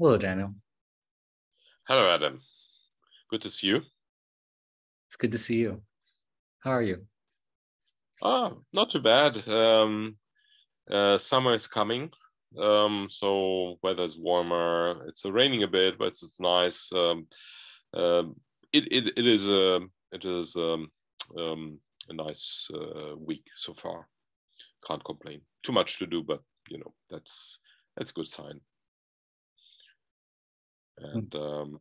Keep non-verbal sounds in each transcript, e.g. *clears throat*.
Hello, Daniel. Hello, Adam. Good to see you. It's good to see you. How are you? Ah, not too bad. Um, uh, summer is coming, um, so weather's warmer. It's raining a bit, but it's, nice. Um, um, it, it, it is a it is um, um, a nice uh, week so far. Can't complain. Too much to do, but you know that's that's a good sign. Hmm. and um,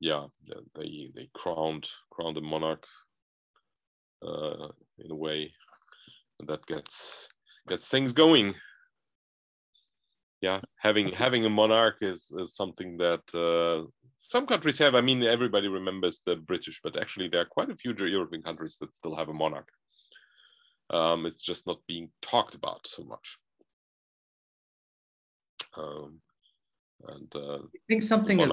yeah, they they crowned crowned the monarch uh, in a way and that gets gets things going. Yeah, having having a monarch is, is something that uh, some countries have. I mean, everybody remembers the British, but actually there are quite a few European countries that still have a monarch. Um, it's just not being talked about so much. Um, and uh, I think something is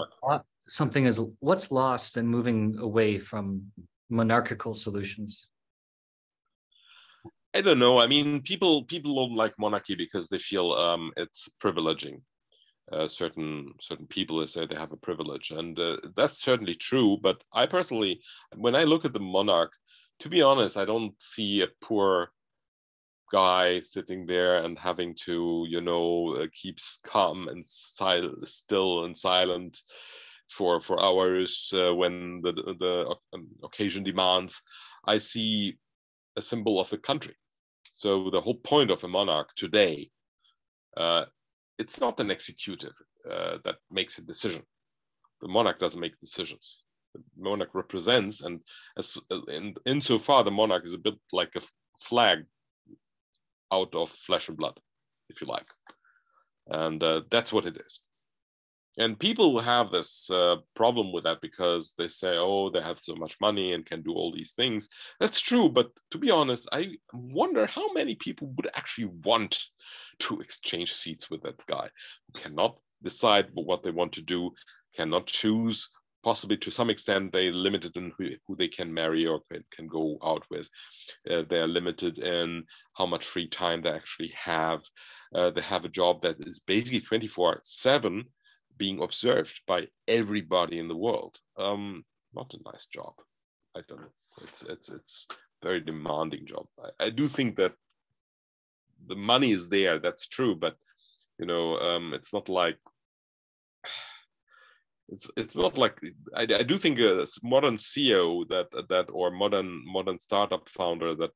something is what's lost in moving away from monarchical solutions. I don't know. I mean, people people don't like monarchy because they feel um, it's privileging uh, certain certain people. They say they have a privilege, and uh, that's certainly true. But I personally, when I look at the monarch, to be honest, I don't see a poor guy sitting there and having to, you know, uh, keeps calm and sil- still and silent for for hours uh, when the the um, occasion demands. I see a symbol of the country. So the whole point of a monarch today, uh, it's not an executive uh, that makes a decision. The monarch doesn't make decisions. The monarch represents, and as in insofar, the monarch is a bit like a flag out of flesh and blood, if you like. And uh, that's what it is. And people have this uh, problem with that because they say, oh, they have so much money and can do all these things. That's true. But to be honest, I wonder how many people would actually want to exchange seats with that guy who cannot decide what they want to do, cannot choose possibly to some extent they're limited in who, who they can marry or can, can go out with. Uh, they're limited in how much free time they actually have. Uh, they have a job that is basically 24 7 being observed by everybody in the world. Um, not a nice job. I don't know. It's it's it's very demanding job. I, I do think that the money is there. That's true, but you know, um, it's not like it's it's not like I, I do think a modern CEO that that or modern modern startup founder that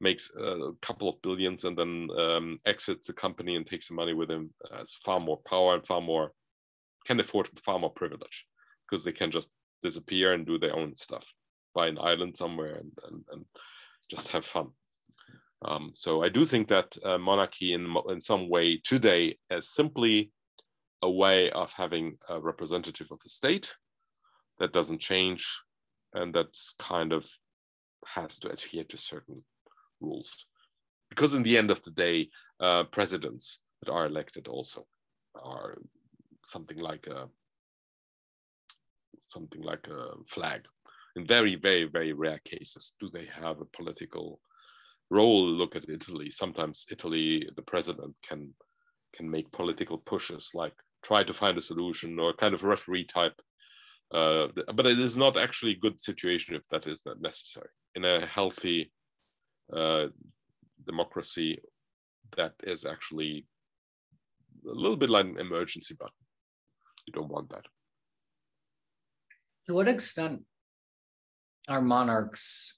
makes a couple of billions and then um, exits the company and takes the money with him has far more power and far more can afford far more privilege because they can just disappear and do their own stuff buy an island somewhere and, and, and just have fun. Um, so I do think that uh, monarchy in, in some way today is simply a way of having a representative of the state that doesn't change and that kind of has to adhere to certain rules. Because in the end of the day, uh, presidents that are elected also are something like a something like a flag. In very, very, very rare cases, do they have a political role? Look at Italy. Sometimes Italy, the president can can make political pushes like try to find a solution or kind of referee type. Uh, but it is not actually a good situation if that is not necessary. In a healthy uh, democracy, that is actually a little bit like an emergency button. You don't want that. To what extent are monarchs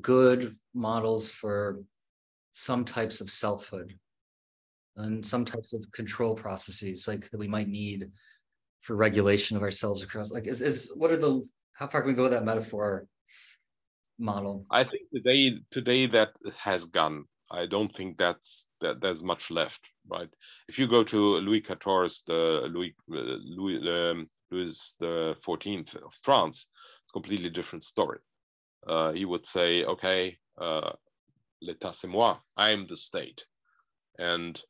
good models for some types of selfhood and some types of control processes like that we might need for regulation of ourselves across like is, is what are the how far can we go with that metaphor model? I think today today that has gone. I don't think that's that there's much left right? If you go to louis xiv the louis louis um, louis the 14th of france it's a completely different story. Uh, he would say okay uh, l'état c'est moi. I'm the state. And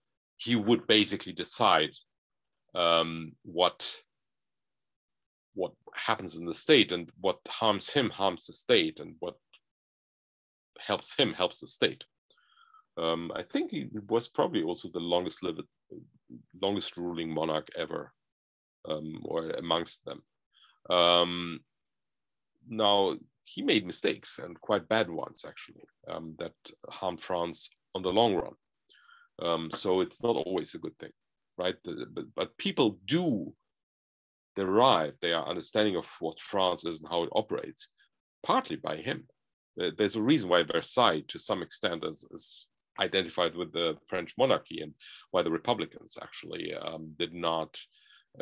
he would basically decide um, what what happens in the state and what harms him harms the state and what helps him helps the state. Um, I think he was probably also the longest lived longest ruling monarch ever, um, or amongst them. Um, now he made mistakes and quite bad ones actually um, that harmed France on the long run. Um, so it's not always a good thing, right? But, but people do derive their understanding of what France is and how it operates partly by him. There's a reason why Versailles, to some extent, is, is identified with the French monarchy and why the Republicans actually um, did not,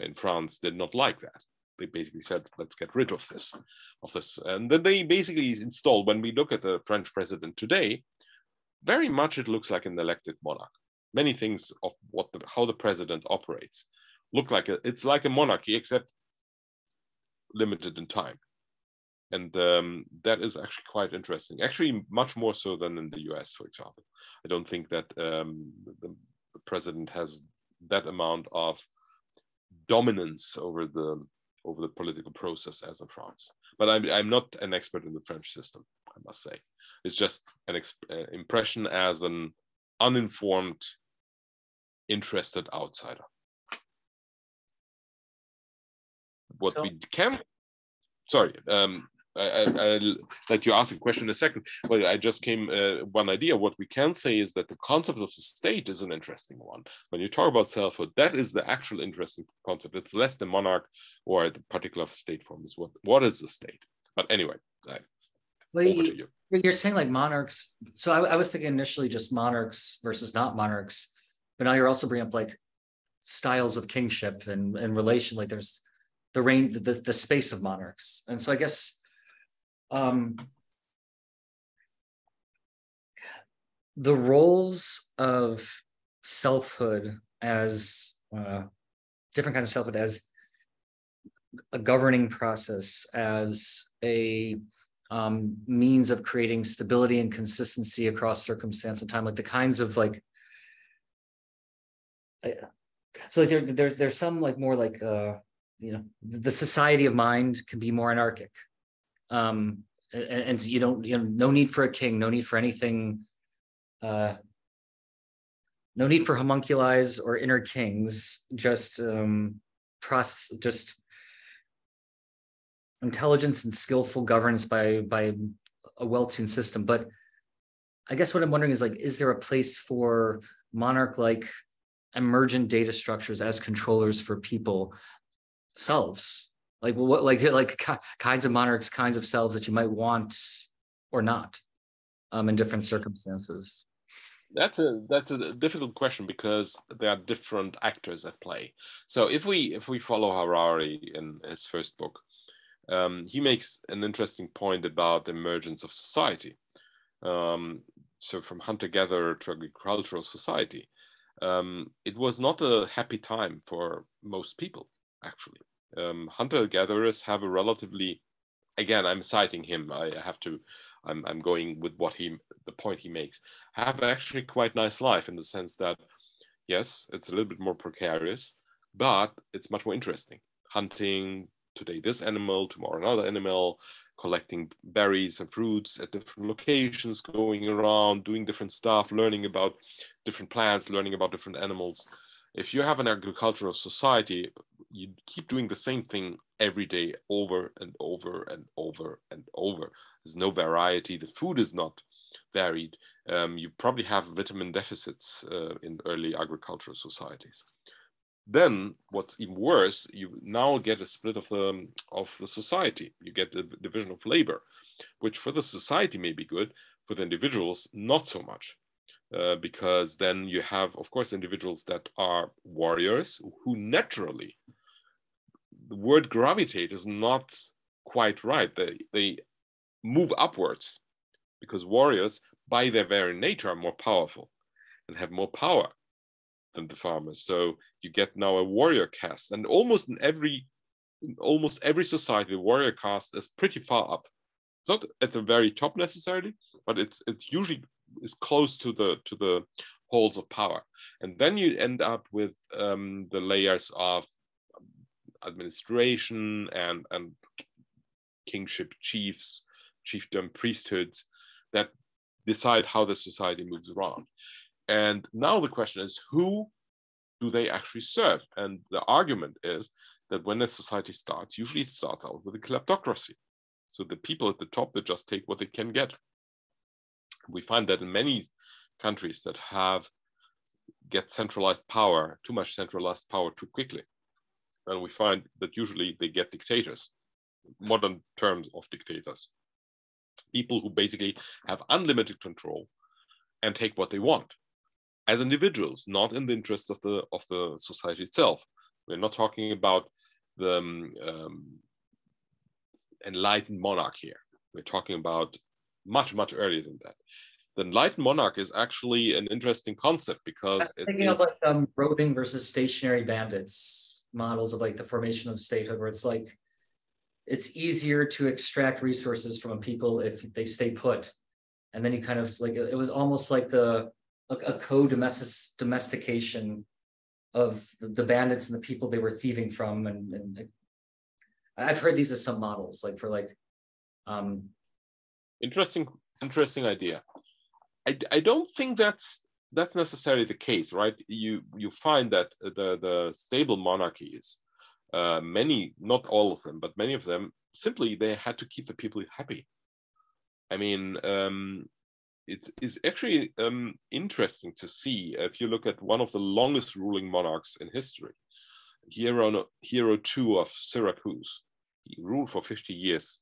in France, did not like that. They basically said, let's get rid of this, of this. And then they basically installed, when we look at the French president today, very much it looks like an elected monarch. Many things of what the, how the president operates look like a, it's like a monarchy, except limited in time and um, that is actually quite interesting. Actually, much more so than in the US, for example. I don't think that um, the, the, president has that amount of dominance over the over the political process as in France. But I'm I'm not an expert in the French system. I must say, it's just an uh, impression as an uninformed, interested outsider. What so, we can sorry um, I, will let you ask a question in a second. Well, I just came uh, one idea. What we can say is that the concept of the state is an interesting one. When you talk about selfhood, that is the actual interesting concept. It's less the monarch or the particular state form. Is what what is the state? But anyway, I, well, you. You're saying like monarchs. So I, I was thinking initially just monarchs versus not monarchs, but now you're also bringing up like styles of kingship and, and relation. Like there's the reign, the, the space of monarchs. And so I guess um, the roles of selfhood as uh, different kinds of selfhood as a governing process, as a um, means of creating stability and consistency across circumstance and time, like the kinds of like. So like there, there's there's some like more like uh, you know the society of mind can be more anarchic um, and, and, you don't you know no need for a king no need for anything uh, no need for homunculi or inner kings just um, process just intelligence and skillful governance by by a well-tuned system. But i guess what i'm wondering is like is there a place for monarch like emergent data structures as controllers for people selves? Like what like like kinds of monarchs kinds of selves that you might want or not um in different circumstances? That's a that's a difficult question because there are different actors at play. So if we if we follow harari in his first book um, he makes an interesting point about the emergence of society. Um, so from hunter-gatherer to agricultural society. Um, it was not a happy time for most people actually. Um, hunter gatherers have a relatively again i'm citing him i have to i'm, I'm going with what he the point he makes have actually quite nice life in the sense that yes it's a little bit more precarious but it's much more interesting. Hunting today this animal tomorrow another animal collecting berries and fruits at different locations going around doing different stuff learning about different plants learning about different animals if you have an agricultural society, you keep doing the same thing every day over and over and over and over. There's no variety. The food is not varied. Um, you probably have vitamin deficits uh, in early agricultural societies. Then, what's even worse, you now get a split of the of the society. You get the division of labor, which for the society may be good, for the individuals not so much. Uh, because then you have, of course, individuals that are warriors who naturally, the word gravitate is not quite right. They, they move upwards because warriors, by their very nature, are more powerful and have more power than the farmers. So you get now a warrior caste, and almost in every in almost every society, the warrior caste is pretty far up. It's not at the very top necessarily, but it's it's usually is close to the to the halls of power and then you end up with um, the layers of administration and and kingship chiefs chiefdom priesthoods that decide how the society moves around and now the question is who do they actually serve? And the argument is that when a society starts, usually it starts out with a kleptocracy. So the people at the top that just take what they can get. We find that in many countries that have get centralized power, too much centralized power too quickly. And we find that usually they get dictators, modern terms of dictators. People who basically have unlimited control and take what they want as individuals, not in the interest of the of the society itself. We're not talking about the um, um, enlightened monarch here. We're talking about much much earlier than that. The enlightened monarch is actually an interesting concept because I'm thinking is, of like um, roving versus stationary bandits models of like the formation of statehood, where it's like it's easier to extract resources from a people if they stay put, and then you kind of like it was almost like the a, a co-domestication of the, the, bandits and the people they were thieving from. And, and i've heard these as some models like for like um interesting interesting idea. I i don't think that's that's necessarily the case right? You you find that the the stable monarchies uh many not all of them but many of them simply they had to keep the people happy. I mean um it is actually um, interesting to see if you look at one of the longest ruling monarchs in history, Hiero, Hiero II of Syracuse. He ruled for 50 years.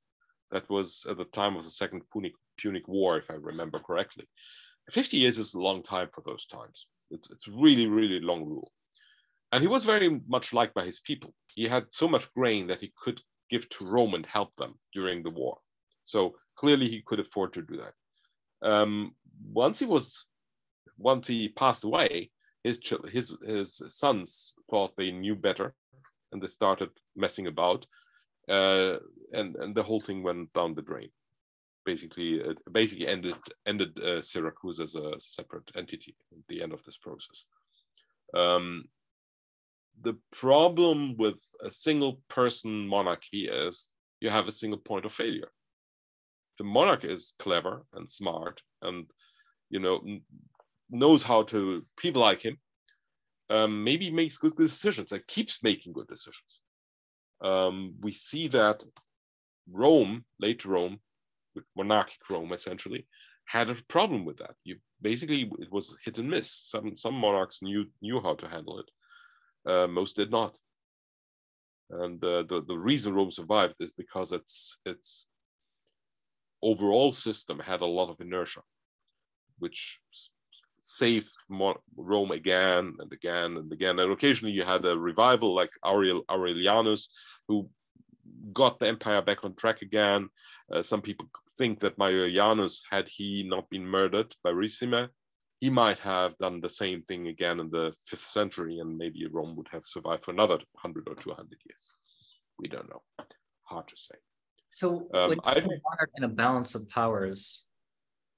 That was at the time of the Second Punic, Punic War, if I remember correctly. 50 years is a long time for those times. It's, it's really, really long rule. And he was very much liked by his people. He had so much grain that he could give to Rome and help them during the war. So clearly he could afford to do that um, once he was once he passed away, his his his sons thought they knew better, and they started messing about, uh, and and the whole thing went down the drain. Basically, it basically ended ended uh, Syracuse as a separate entity at the end of this process. Um, the problem with a single person monarchy is you have a single point of failure the monarch is clever and smart and you know knows how to people like him um, maybe makes good decisions and keeps making good decisions. Um, we see that rome late rome with monarchic rome essentially had a problem with that. You basically it was hit and miss. Some some monarchs knew knew how to handle it. Uh, most did not. And uh, the the reason rome survived is because it's it's overall system had a lot of inertia, which saved Rome again and again and again. And occasionally you had a revival like Aurel, Aurelianus, who got the empire back on track again. Uh, some people think that Maiorianus, had he not been murdered by Ricimer, he might have done the same thing again in the fifth century, and maybe Rome would have survived for another 100 or 200 years. We don't know. Hard to say. So um, I, in a balance of powers.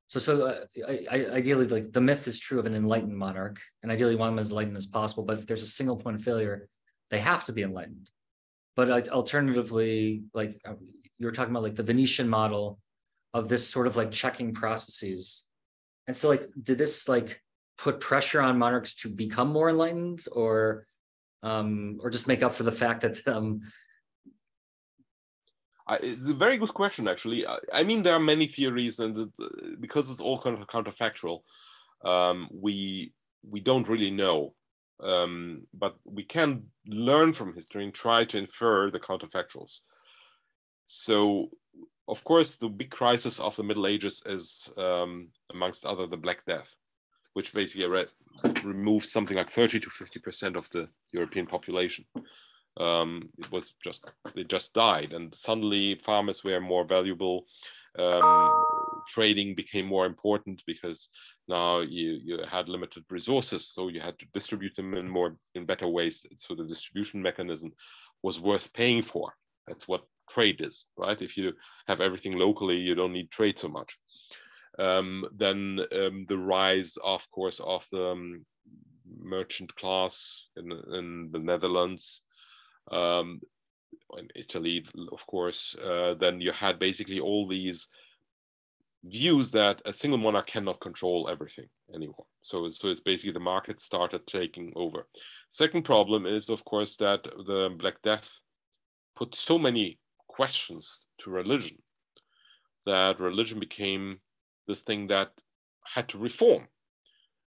So, so uh, I, I, ideally, like the myth is true of an enlightened monarch, and ideally, one them as enlightened as possible. But if there's a single point of failure, they have to be enlightened. But alternatively, like uh, you were talking about, like the Venetian model of this sort of like checking processes. And so, like, did this like put pressure on monarchs to become more enlightened, or um, or just make up for the fact that um, I, it's a very good question, actually. I, I, mean, there are many theories, and it, because it's all kind of counterfactual, um, we we don't really know. Um, but we can learn from history and try to infer the counterfactuals. So, of course, the big crisis of the Middle Ages is, um, amongst other, the Black Death, which basically re- removes something like 30 to 50 percent of the European population um, it was just they just died. And suddenly farmers were more valuable. Um, trading became more important because now you, you had limited resources. So you had to distribute them in more in better ways. So the distribution mechanism was worth paying for. That's what trade is right? If you have everything locally you don't need trade so much. Um, then um, the rise of course of the um, merchant class in, in the netherlands um, in Italy, of course, uh, then you had basically all these views that a single monarch cannot control everything anymore. So, so it's basically the market started taking over. Second problem is, of course, that the Black Death put so many questions to religion that religion became this thing that had to reform.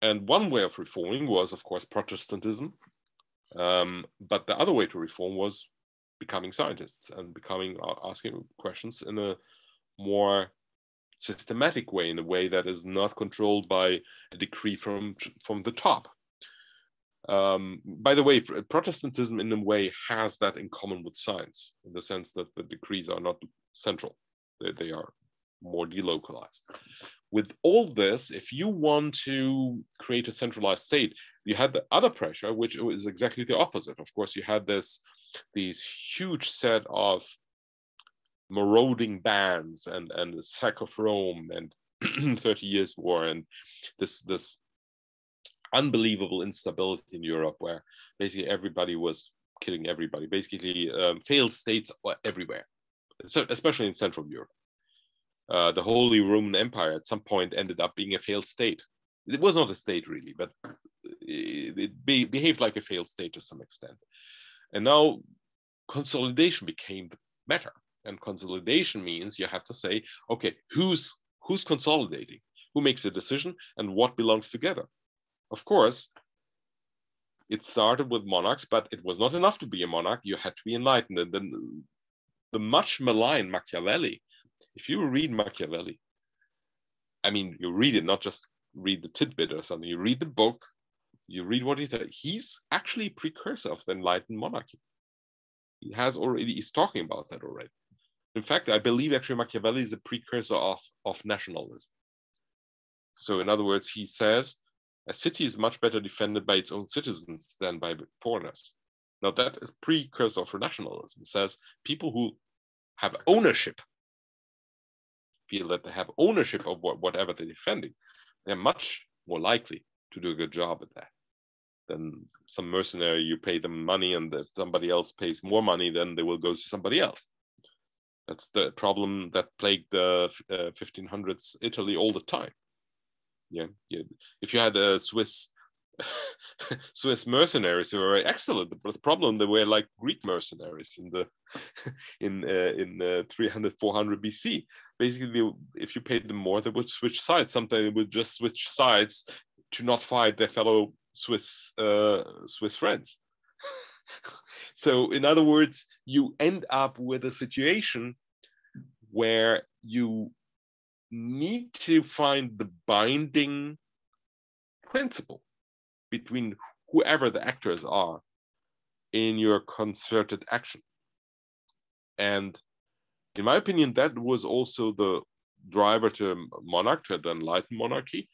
And one way of reforming was, of course, Protestantism. Um, but the other way to reform was becoming scientists and becoming asking questions in a more systematic way, in a way that is not controlled by a decree from from the top. Um, by the way, Protestantism in a way has that in common with science, in the sense that the decrees are not central; they, they are more delocalized. With all this, if you want to create a centralized state, you had the other pressure, which is exactly the opposite. Of course, you had this these huge set of marauding bands and and the sack of Rome and *clears throat* 30 years war and this this unbelievable instability in Europe where basically everybody was killing everybody. Basically um, failed states everywhere especially in Central Europe. Uh, the Holy Roman Empire at some point ended up being a failed state. It was not a state really but it, be, behaved like a failed state to some extent and now consolidation became the matter. And consolidation means you have to say, okay, who's who's consolidating? Who makes the decision and what belongs together? Of course, it started with monarchs, but it was not enough to be a monarch. You had to be enlightened. And then the much maligned Machiavelli, if you read Machiavelli, I mean, you read it, not just read the tidbit or something. You read the book, you read what he said. He's actually a precursor of the enlightened monarchy he has already he's talking about that already. In fact, I believe actually Machiavelli is a precursor of, of nationalism. So in other words, he says a city is much better defended by its own citizens than by foreigners. Now that is precursor for nationalism. It says people who have ownership feel that they have ownership of what, whatever they're defending, they're much more likely to do a good job at that then some mercenary you pay them money and if somebody else pays more money then they will go to somebody else that's the problem that plagued the uh, 1500s italy all the time yeah, yeah. if you had a swiss *laughs* Swiss mercenaries who were excellent, but the problem they were like Greek mercenaries in the *laughs* in uh, in uh, 300 400 BC. Basically, if you paid them more, they would switch sides. Sometimes they would just switch sides to not fight their fellow Swiss uh, Swiss friends. so in other words, you end up with a situation where you need to find the binding principle between whoever the actors are in your concerted action. And in my opinion, that was also the driver to monarch, to the enlightened monarchy,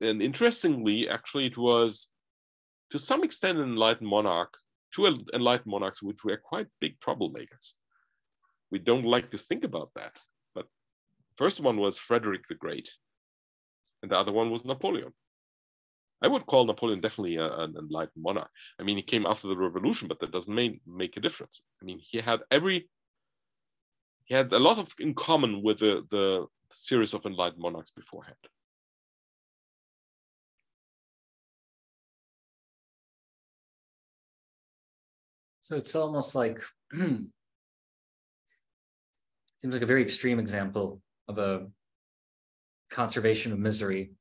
and interestingly, actually, it was to some extent an enlightened monarch, two enlightened monarchs, which were quite big troublemakers. We don't like to think about that, but first one was Frederick the Great, and the other one was Napoleon. I would call Napoleon definitely a, an enlightened monarch. I mean, he came after the revolution, but that doesn't make, make a difference. I mean, he had every, he had a lot of in common with the, the series of enlightened monarchs beforehand. So it's almost like *clears throat* seems like a very extreme example of a conservation of misery,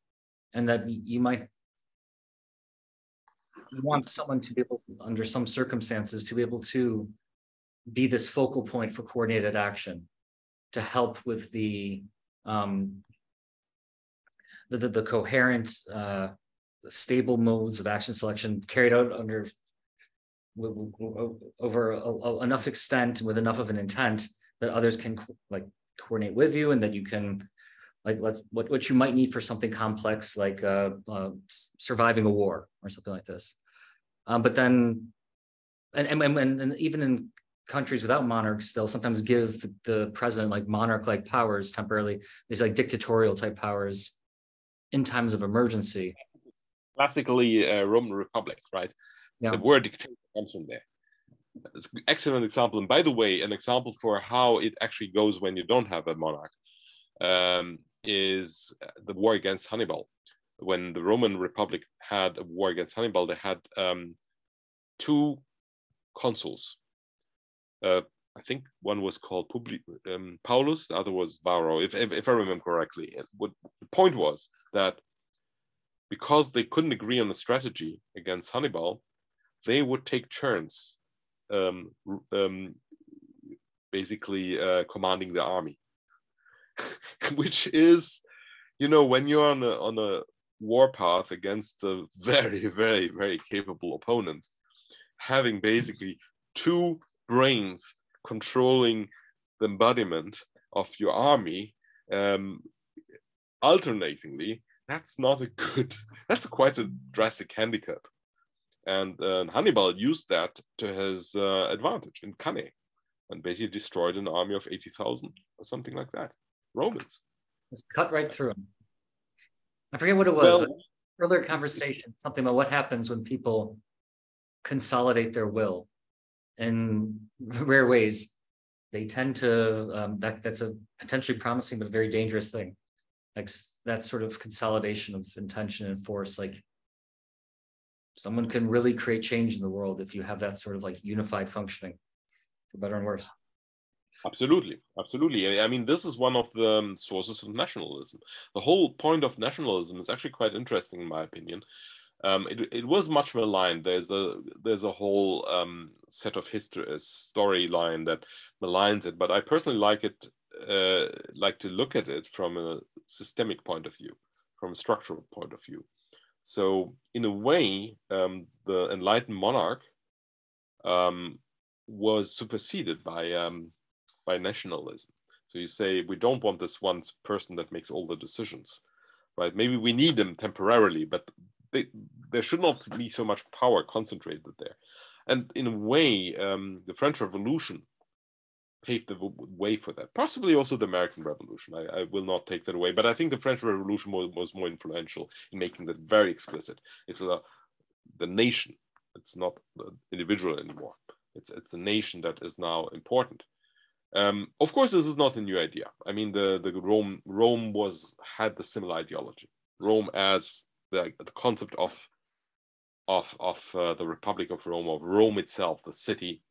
and that you might want someone to be able, to, under some circumstances, to be able to be this focal point for coordinated action, to help with the um, the, the, the coherent, uh, stable modes of action selection carried out under over a, a, enough extent with enough of an intent that others can like coordinate with you and that you can like let what, what you might need for something complex like uh, uh, surviving a war or something like this. Um, but then and, and, and, and even in countries without monarchs they'll sometimes give the president like monarch like powers temporarily these like dictatorial type powers in times of emergency. Classically uh, roman republic right? Yeah. the word dictator comes from there. It's an excellent example. And by the way, an example for how it actually goes when you don't have a monarch. Um, is the war against Hannibal. When the Roman Republic had a war against Hannibal, they had um, two consuls. Uh, I think one was called Publi um, Paulus, the other was Varro, if, if, if I remember correctly. What the point was that because they couldn't agree on a strategy against Hannibal, they would take turns um, um, basically uh, commanding the army, *laughs* which is, you know, when you're on a, on a war path against a very, *laughs* very, very capable opponent, having basically two brains controlling the embodiment of your army um, alternatingly, that's not a good, *laughs* that's quite a drastic handicap. And uh, Hannibal used that to his uh, advantage in Cannae and basically destroyed an army of 80,000 or something like that. Romans. It's cut right through them. I forget what it was. Well, earlier conversation, something about what happens when people consolidate their will in *laughs* rare ways. They tend to um, that that's a potentially promising but very dangerous thing. Like that sort of consolidation of intention and force. Like someone can really create change in the world if you have that sort of like unified functioning, for better and worse. Absolutely, absolutely. I mean, this is one of the um, sources of nationalism. The whole point of nationalism is actually quite interesting, in my opinion. Um, it, it was much maligned. There's a there's a whole um, set of history storyline that maligns it, but I personally like it. Uh, like to look at it from a systemic point of view, from a structural point of view. So, in a way, um, the enlightened monarch um, was superseded by um, by nationalism. So you say we don't want this one person that makes all the decisions, right? Maybe we need them temporarily, but they, there should not be so much power concentrated there. And in a way, um, the French Revolution paved the way for that. Possibly also the American Revolution. I, I will not take that away, but I think the French Revolution was, was more influential in making that very explicit. It's a, the nation. It's not the individual anymore. It's it's a nation that is now important. Um, of course, this is not a new idea. I mean, the, the Rome Rome was had the similar ideology. Rome as the, the concept of of of uh, the Republic of Rome, of Rome itself, the city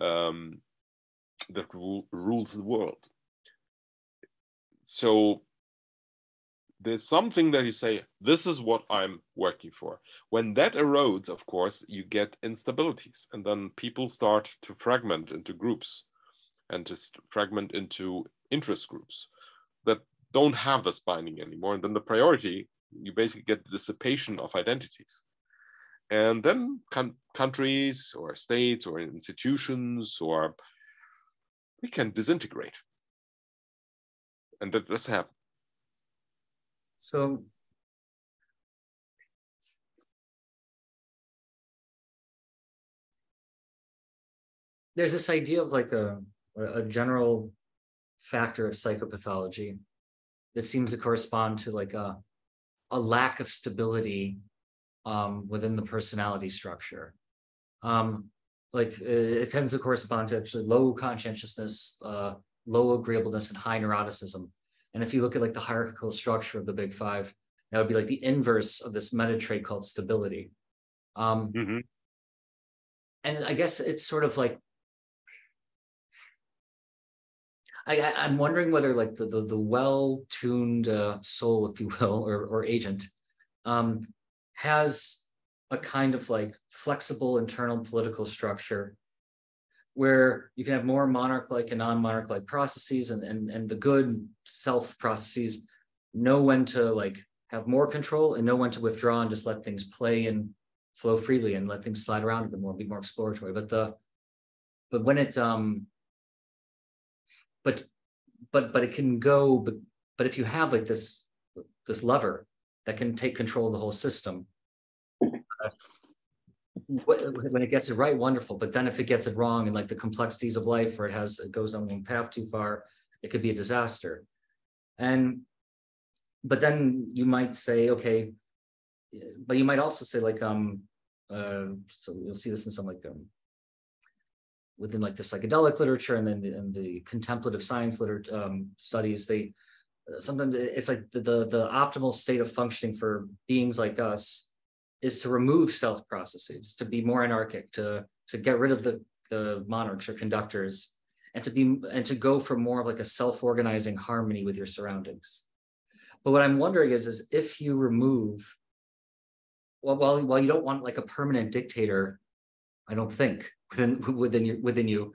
um, that ru rules the world. So there's something that you say, this is what I'm working for. When that erodes, of course, you get instabilities, and then people start to fragment into groups and to fragment into interest groups that don't have this binding anymore. And then the priority, you basically get the dissipation of identities. And then countries or states or institutions or we can disintegrate. And that does happen. So there's this idea of like a a general factor of psychopathology that seems to correspond to like a, a lack of stability um, within the personality structure. Um, like it, it, tends to correspond to actually low conscientiousness, uh, low agreeableness, and high neuroticism. And if you look at like the hierarchical structure of the big five, that would be like the inverse of this meta trait called stability. Um, mm-hmm. And I guess it's sort of like I, am wondering whether like the the, the well tuned uh, soul, if you will, or or agent, um, has a kind of like flexible internal political structure where you can have more monarch-like and non-monarch-like processes and, and and the good self processes know when to like have more control and know when to withdraw and just let things play and flow freely and let things slide around a bit more, be more exploratory. But the but when it um but but but it can go but but if you have like this this lever that can take control of the whole system when it gets it right wonderful but then if it gets it wrong and like the complexities of life or it has it goes on one path too far it could be a disaster. And but then you might say okay but you might also say like um uh so you'll see this in some like um within like the psychedelic literature and then the, and the contemplative science liter- um, studies, they sometimes it's like the, the the optimal state of functioning for beings like us is to remove self processes, to be more anarchic, to to get rid of the the monarchs or conductors, and to be and to go for more of like a self organizing harmony with your surroundings. But what I'm wondering is, is if you remove, well, while while you don't want like a permanent dictator, I don't think within within you within you,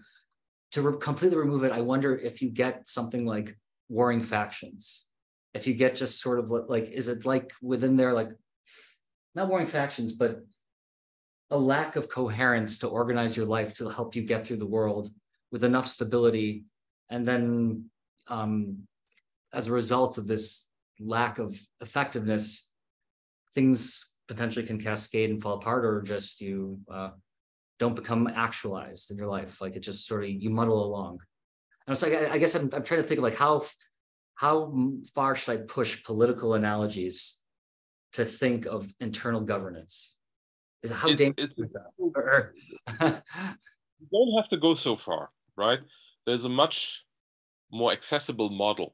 to re- completely remove it, I wonder if you get something like warring factions. If you get just sort of like, is it like within there, like not warring factions, but a lack of coherence to organize your life to help you get through the world with enough stability, and then um, as a result of this lack of effectiveness, things potentially can cascade and fall apart, or just you uh, don't become actualized in your life. Like it just sort of you muddle along. And so I, I guess I'm, I'm trying to think of like how how far should I push political analogies to think of internal governance? Is how it's, dangerous is that? *laughs* you don't have to go so far, right? There's a much more accessible model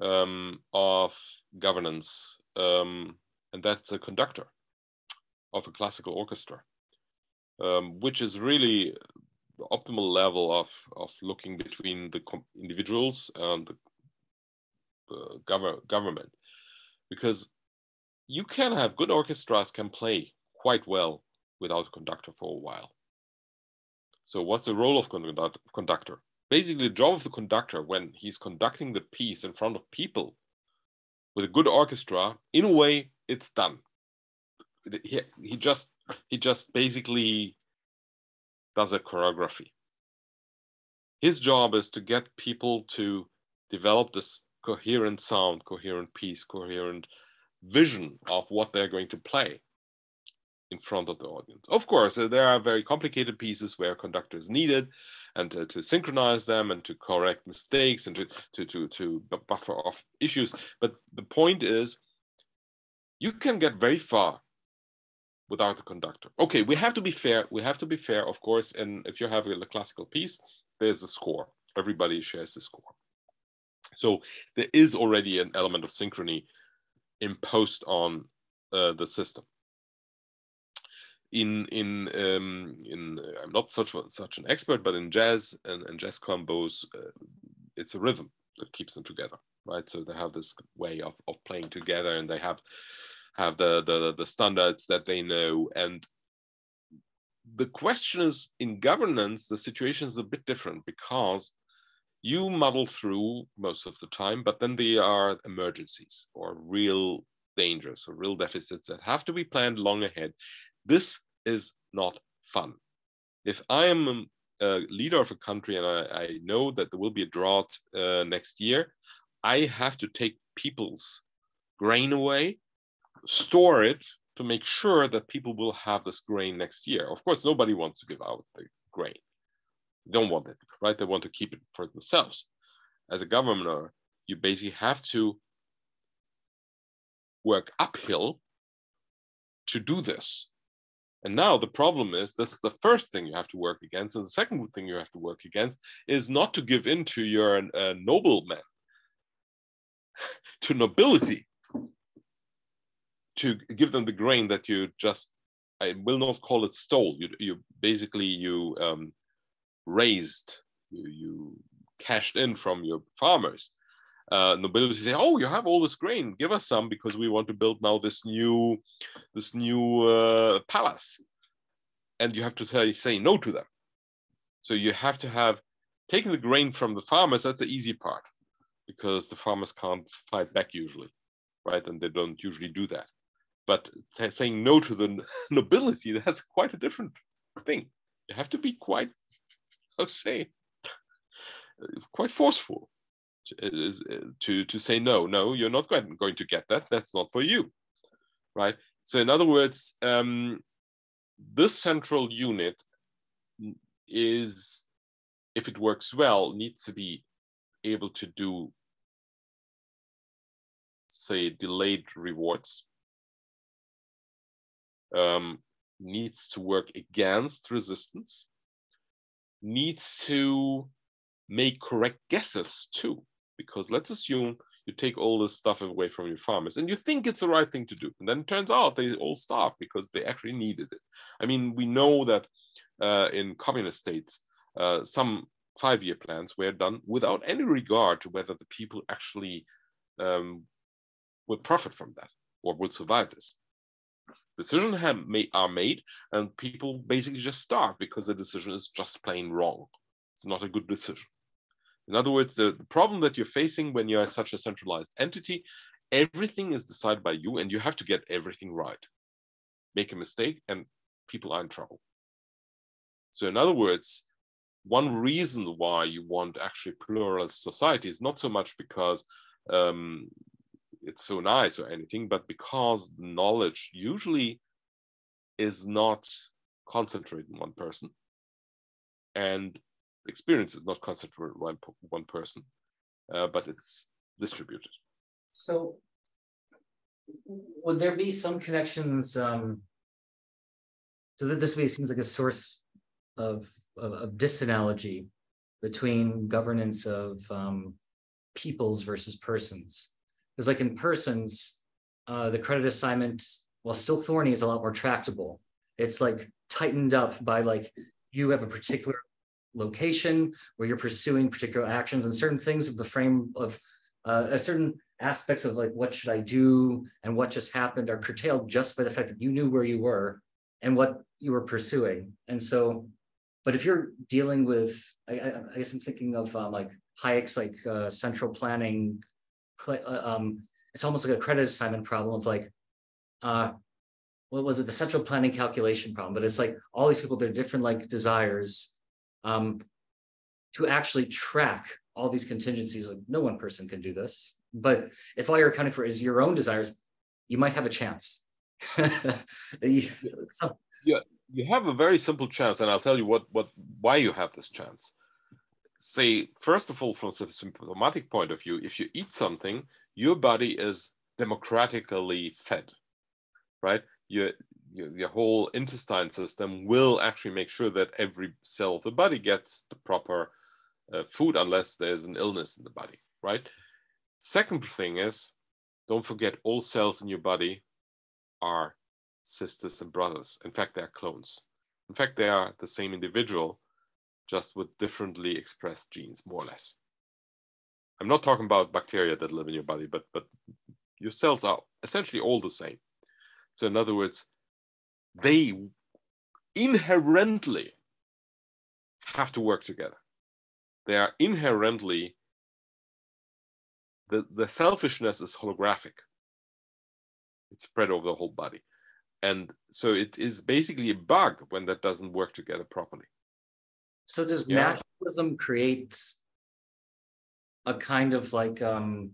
um, of governance, um, and that's a conductor of a classical orchestra, um, which is really the optimal level of, of looking between the individuals and the, the gov- government. Because you can have good orchestras can play quite well without a conductor for a while. So what's the role of conduct- conductor? Basically, the job of the conductor when he's conducting the piece in front of people with a good orchestra, in a way, it's done. He, he just he just basically does a choreography. His job is to get people to develop this coherent sound, coherent piece, coherent vision of what they're going to play in front of the audience. Of course, uh, there are very complicated pieces where conductor is needed and to, to synchronize them and to correct mistakes and to, to, to, to buffer off issues. But the point is, you can get very far without a conductor. Okay, we have to be fair. We have to be fair, of course. And if you have a classical piece, there's a score. Everybody shares the score. So there is already an element of synchrony imposed on uh, the system. In in um, in I'm not such such an expert, but in jazz and, and jazz combos, uh, it's a rhythm that keeps them together, right? So they have this way of of playing together, and they have have the, the, the standards that they know. And the question is in governance, the situation is a bit different because you muddle through most of the time, but then there are emergencies or real dangers or real deficits that have to be planned long ahead. This is not fun. If I am a leader of a country and I, I know that there will be a drought uh, next year, I have to take people's grain away store it to make sure that people will have this grain next year. Of course, nobody wants to give out the grain. Don't want it, right? They want to keep it for themselves. As a governor, you basically have to work uphill to do this. And now the problem is this is the first thing you have to work against. And the second thing you have to work against is not to give in to your uh, nobleman, *laughs* to nobility, to give them the grain that you just I will not call it stole. You you basically you um, raised you, you cashed in from your farmers. Uh, nobility say, "Oh, you have all this grain. Give us some because we want to build now this new this new uh, palace." And you have to say say no to them. So you have to have taken the grain from the farmers. That's the easy part because the farmers can't fight back usually, right? And they don't usually do that. But saying no to the *laughs* nobility, that's quite a different thing. You have to be quite, say, quite forceful to, to say no. No, you're not going, going to get that. That's not for you, right? So in other words, um, this central unit is, if it works well, needs to be able to do, say, delayed rewards um, needs to work against resistance, needs to make correct guesses too. Because let's assume You take all this stuff away from your farmers and you think it's the right thing to do. And then it turns out they all starved because they actually needed it. I mean, we know that uh, in communist states, uh, some five year plans were done without any regard to whether the people actually um, would profit from that or would survive this. Decisions have made, are made and people basically just starve because the decision is just plain wrong. It's not a good decision. In other words, the, the problem that you're facing when you're such a centralized entity, everything is decided by you and you have to get everything right. Make a mistake and people are in trouble. So in other words, one reason why you want actually pluralist society is not so much because um, it's so nice or anything, but because knowledge usually is not concentrated in one person and experience is not concentrated in one, one person, uh, but it's distributed. So would there be some connections um, so that this way seems like a source of, of, of disanalogy between governance of um, peoples versus persons because like in persons, uh, the credit assignment, while still thorny, is a lot more tractable. It's like tightened up by like you have a particular location where you're pursuing particular actions and certain things of the frame of uh, certain aspects of like what should I do and what just happened are curtailed just by the fact that you knew where you were and what you were pursuing. And so, but if you're dealing with, I, I guess I'm thinking of um, like Hayek's like uh, central planning um, it's almost like a credit assignment problem of like, uh, what was it, the central planning calculation problem? But it's like all these people, they're different like desires um, to actually track all these contingencies. Like no one person can do this. But if all you're accounting for is your own desires, you might have a chance. *laughs* so, yeah, you have a very simple chance, and I'll tell you what what why you have this chance say, first of all, from a symptomatic point of view, if you eat something, your body is democratically fed, right? Your, your, your whole intestine system will actually make sure that every cell of the body gets the proper uh, food unless there's an illness in the body, right? Second thing is, don't forget all cells in your body are sisters and brothers. In fact, they are clones. In fact, they are the same individual, just with differently expressed genes, more or less. I'm not talking about bacteria that live in your body, but, but your cells are essentially all the same. So in other words, they inherently have to work together. They are inherently, the, the selfishness is holographic. It's spread over the whole body. And so it is basically a bug when that doesn't work together properly. So does yeah. nationalism create a kind of like um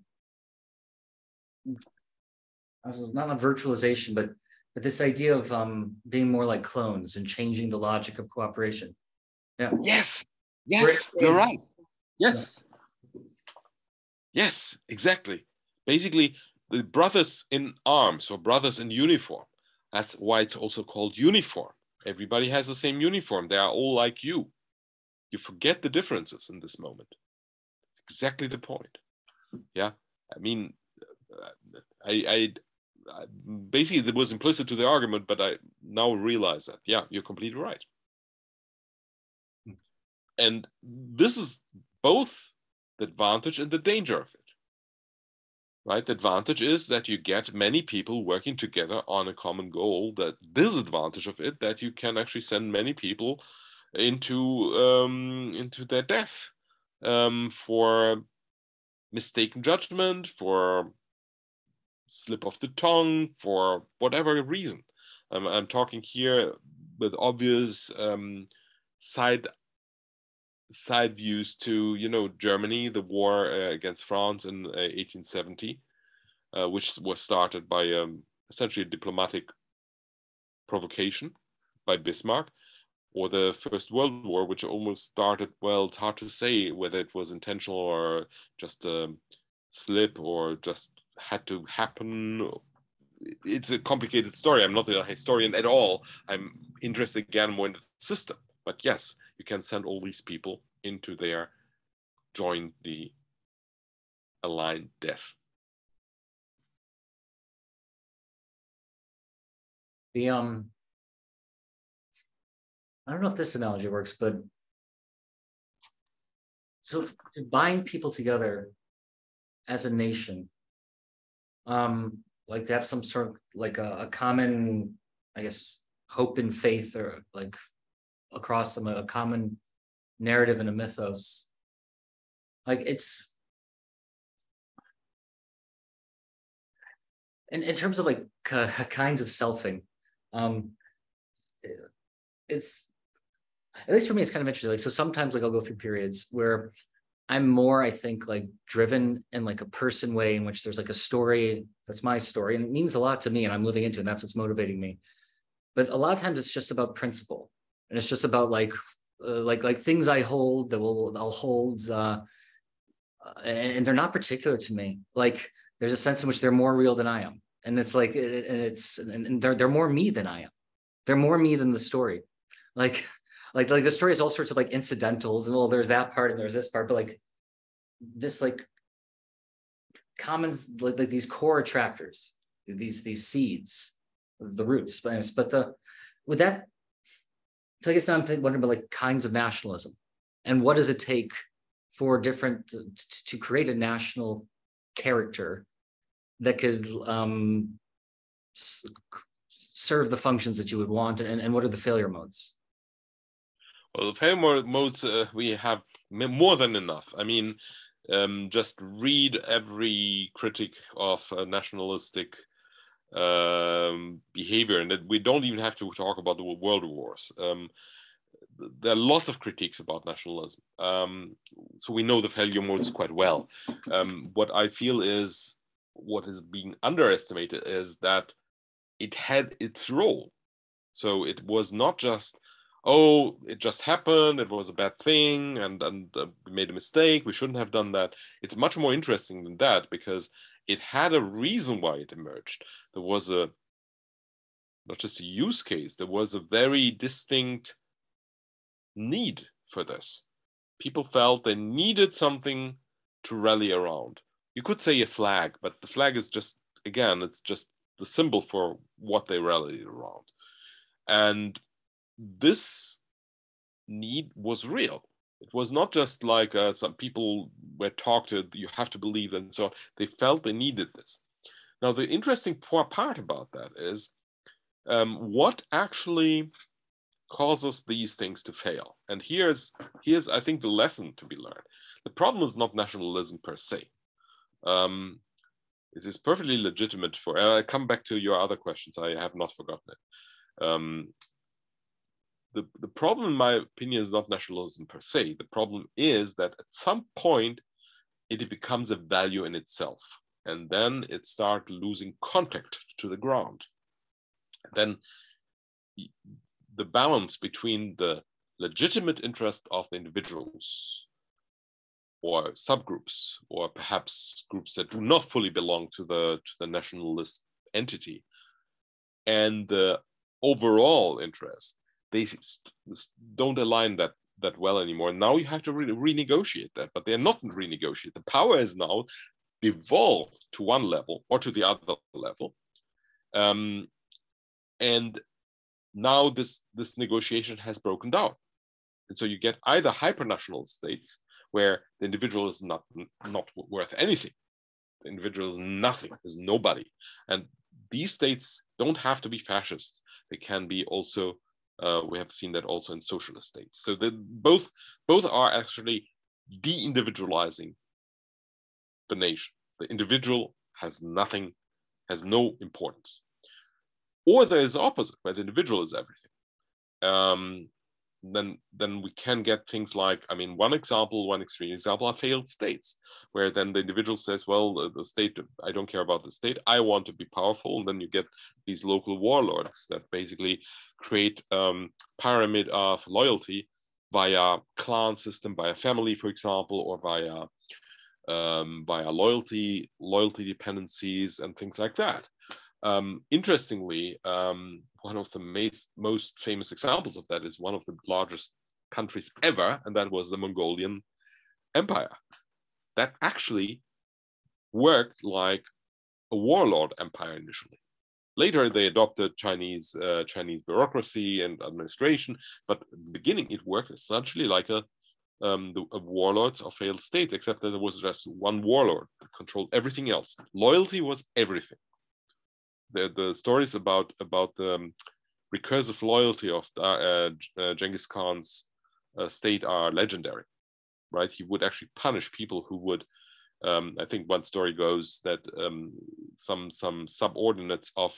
not a virtualization, but but this idea of um being more like clones and changing the logic of cooperation. Yeah. Yes. Yes, you're right. Yes. Yeah. Yes, exactly. Basically, the brothers in arms or brothers in uniform. That's why it's also called uniform. Everybody has the same uniform. They are all like you. You forget the differences in this moment. exactly the point. Yeah, I mean, I, I, I basically it was implicit to the argument, but I now realize that yeah, you're completely right. And this is both the advantage and the danger of it. Right? The advantage is that you get many people working together on a common goal. The disadvantage of it that you can actually send many people into um, into their death um, for mistaken judgment, for slip of the tongue, for whatever reason. I'm talking here with obvious um, side side views to you know Germany, the war uh, against France in uh, 1870, uh, which was started by um, essentially a diplomatic provocation by Bismarck, or the First World War, which almost started well. It's hard to say whether it was intentional or just a slip or just had to happen. It's a complicated story. I'm not a historian at all. I'm interested again more in the system. But yes, you can send all these people into their join the aligned death. The um I don't know if this analogy works, but so to bind people together as a nation, um, like to have some sort of like a, a common, I guess, hope and faith, or like across them a common narrative and a mythos. Like it's in, in terms of like *laughs* kinds of selfing, um, it's at least for me, it's kind of interesting. Like, so sometimes like I'll go through periods where I'm more, I think, like driven in like a person way in which there's like a story that's my story and it means a lot to me and I'm living into it and that's what's motivating me. But a lot of times it's just about principle and it's just about like uh, like like things I hold that will I'll hold uh, and, and they're not particular to me. Like there's a sense in which they're more real than I am and it's like and it's and they're they're more me than I am. They're more me than the story. Like like like the story has all sorts of like incidentals and well there's that part and there's this part but like this like common like, like these core attractors these these seeds the roots but, but the with that so i guess now i'm wondering about like kinds of nationalism and what does it take for different to, to create a national character that could um, serve the functions that you would want and, and what are the failure modes well, the failure modes uh, we have more than enough. I mean, um, just read every critic of uh, nationalistic um, behavior, and that we don't even have to talk about the world wars. Um, there are lots of critiques about nationalism, um, so we know the failure modes quite well. Um, what I feel is what is being underestimated is that it had its role. So it was not just oh, it just happened, it was a bad thing, and, and uh, we made a mistake, we shouldn't have done that. It's much more interesting than that because it had a reason why it emerged. There was a, not just a use case, there was a very distinct need for this. People felt they needed something to rally around. You could say a flag, but the flag is just, again, it's just the symbol for what they rallied around. And this need was real. It was not just like uh, some people were talked to, you have to believe and so on. They felt they needed this. Now, the interesting part about that is um, what actually causes these things to fail. And here's, here's, I think, the lesson to be learned. The problem is not nationalism per se. Um, it is perfectly legitimate for, I come back to your other questions, I have not forgotten it. Um, the, the problem, in my opinion, is not nationalism per se. The problem is that at some point, it becomes a value in itself. And then it starts losing contact to the ground. Then the balance between the legitimate interest of the individuals or subgroups, or perhaps groups that do not fully belong to the, to the nationalist entity, and the overall interest they don't align that that well anymore. Now you have to re renegotiate that, but they're not renegotiate. The power is now devolved to one level or to the other level, um, and now this this negotiation has broken down, and so you get either hypernational states where the individual is not not worth anything, the individual is nothing, is nobody, and these states don't have to be fascist. They can be also uh, we have seen that also in socialist states. So that both both are actually de-individualizing the nation. The individual has nothing, has no importance. Or there is the opposite, where the individual is everything. Um, then then we can get things like i mean one example one extreme example are failed states where then the individual says well the, the, state i don't care about the state i want to be powerful. And then you get these local warlords that basically create um, pyramid of loyalty via clan system via family for example or via um, via loyalty loyalty dependencies and things like that um, interestingly, um, one of the most, famous examples of that is one of the largest countries ever, and that was the Mongolian Empire. That actually worked like a warlord empire initially. Later, they adopted Chinese uh, Chinese bureaucracy and administration, but beginning it worked essentially like a um, the warlords of failed states, except that there was just one warlord that controlled everything else. Loyalty was everything. The, the stories about about the um, recursive loyalty of uh, uh, Genghis Khan's uh, state are legendary, right? He would actually punish people who would. Um, I think one story goes that um, some some subordinates of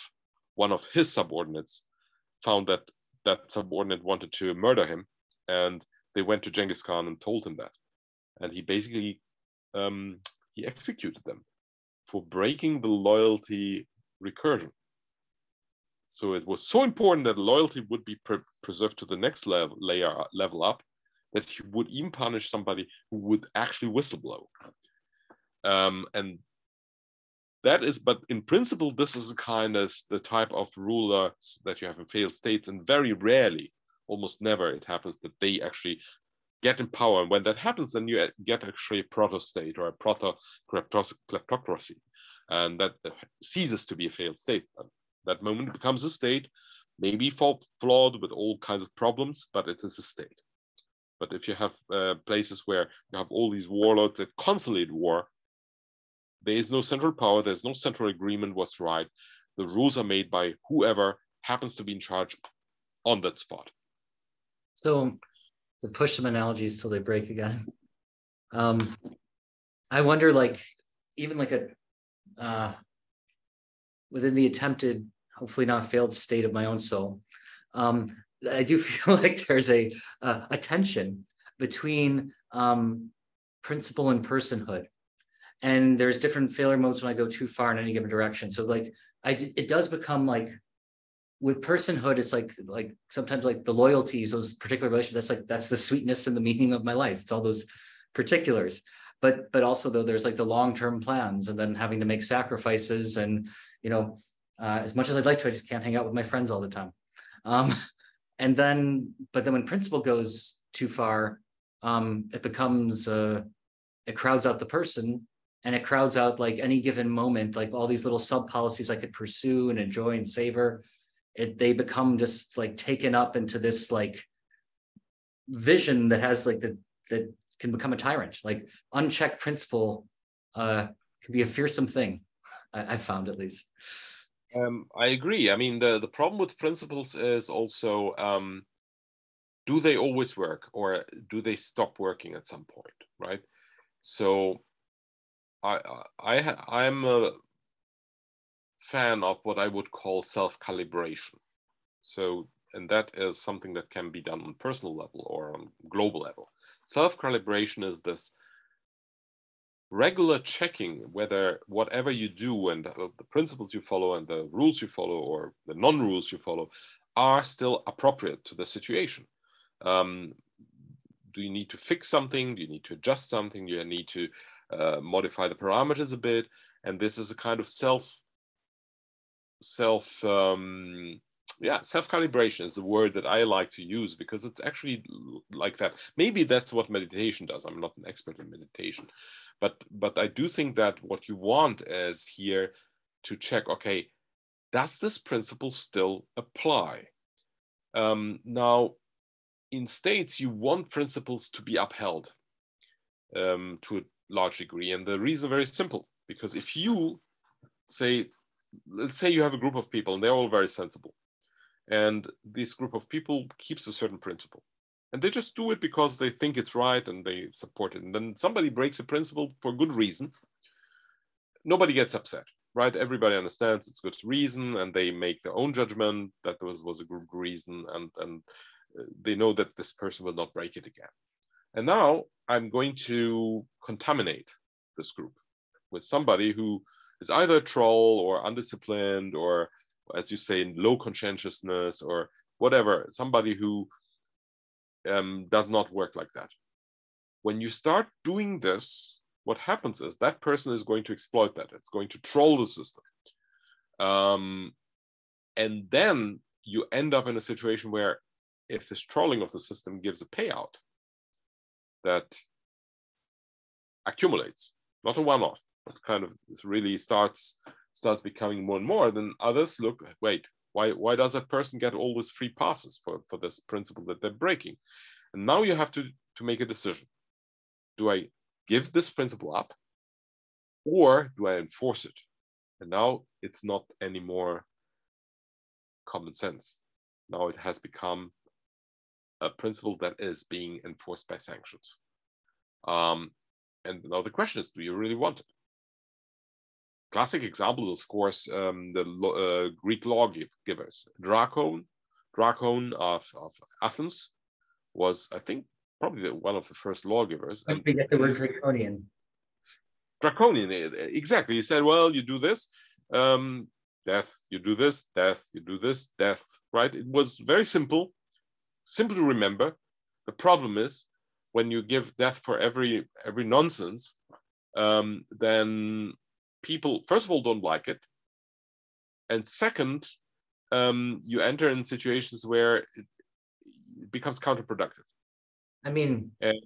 one of his subordinates found that that subordinate wanted to murder him, and they went to Genghis Khan and told him that, and he basically um, he executed them for breaking the loyalty recursion. So it was so important that loyalty would be pre preserved to the next level, layer level up, that he would even punish somebody who would actually whistleblow. Um, and that is, but in principle, this is a kind of the type of ruler that you have in failed states, and very rarely almost never it happens that they actually get in power. And when that happens, then you get actually a proto-state or a proto-kleptocracy. And that ceases to be a failed state. At that moment becomes a state, maybe flawed with all kinds of problems, but it is a state. But if you have uh, places where you have all these warlords that constantly at war, there is no central power, there's no central agreement what's right. The rules are made by whoever happens to be in charge on that spot. So to push some analogies till they break again. Um, I wonder, like, even like a uh, within the attempted, hopefully not failed state of my own soul, um, I do *laughs* feel like there's a uh, a tension between um, principle and personhood, and there's different failure modes when I go too far in any given direction. So, like, I it does become like with personhood, it's like like sometimes like the loyalties, those particular relationships. That's like that's the sweetness and the meaning of my life. It's all those particulars. But but also though there's like the long term plans and then having to make sacrifices and you know uh, as much as I'd like to, I just can't hang out with my friends all the time. Um, *laughs* and then but then when principle goes too far, um, it becomes uh, it crowds out the person and it crowds out like any given moment, like all these little sub policies I could pursue and enjoy and savor it they become just like taken up into this like vision that has like the that can become a tyrant like unchecked principle uh can be a fearsome thing I, i've found at least um i agree i mean the the problem with principles is also um do they always work or do they stop working at some point right so i i i'm a fan of what I would call self-calibration. So, and that is something that can be done on personal level or on global level. Self-calibration is this regular checking whether whatever you do and the principles you follow and the rules you follow or the non-rules you follow are still appropriate to the situation. Um, do you need to fix something? Do you need to adjust something? Do you need to uh, modify the parameters a bit? And this is a kind of self self um, yeah self calibration is the word that i like to use because it's actually like that. Maybe that's what meditation does. I'm not an expert in meditation but but i do think that what you want is here to check okay does this principle still apply? Um, now in states you want principles to be upheld um, to a large degree and the reason very simple because if you say let's say you have a group of people and they're all very sensible and this group of people keeps a certain principle. And they just do it because they think it's right and they support it. And then somebody breaks a principle for good reason nobody gets upset right? Everybody understands it's good reason and they make their own judgment that was, was a good reason and and uh, they know that this person will not break it again. And now i'm going to contaminate this group with somebody who is either a troll or undisciplined or as you say low conscientiousness or whatever somebody who um, does not work like that. When you start doing this what happens is that person is going to exploit that. It's going to troll the system. Um, and then you end up in a situation where if this trolling of the system gives a payout that accumulates not a one-off but kind of really starts starts becoming more and more, then others look, wait, why, why does a person get all these free passes for, for this principle that they're breaking? And now you have to, to make a decision. Do I give this principle up or do I enforce it? And now it's not anymore common sense. Now it has become a principle that is being enforced by sanctions. Um, and now the question is, do you really want it? Classic examples, of course, um, the uh, Greek lawgivers. Dracon, Dracon of, of Athens was, I think, probably the, one of the first lawgivers. I forget the word draconian. Draconian, exactly. He said, well, you do this, um, death, you do this, death, you do this, death, right? It was very simple, simple to remember. The problem is when you give death for every every nonsense, um, then people first of all don't like it, and second, um, you enter in situations where it, becomes counterproductive. I mean, and,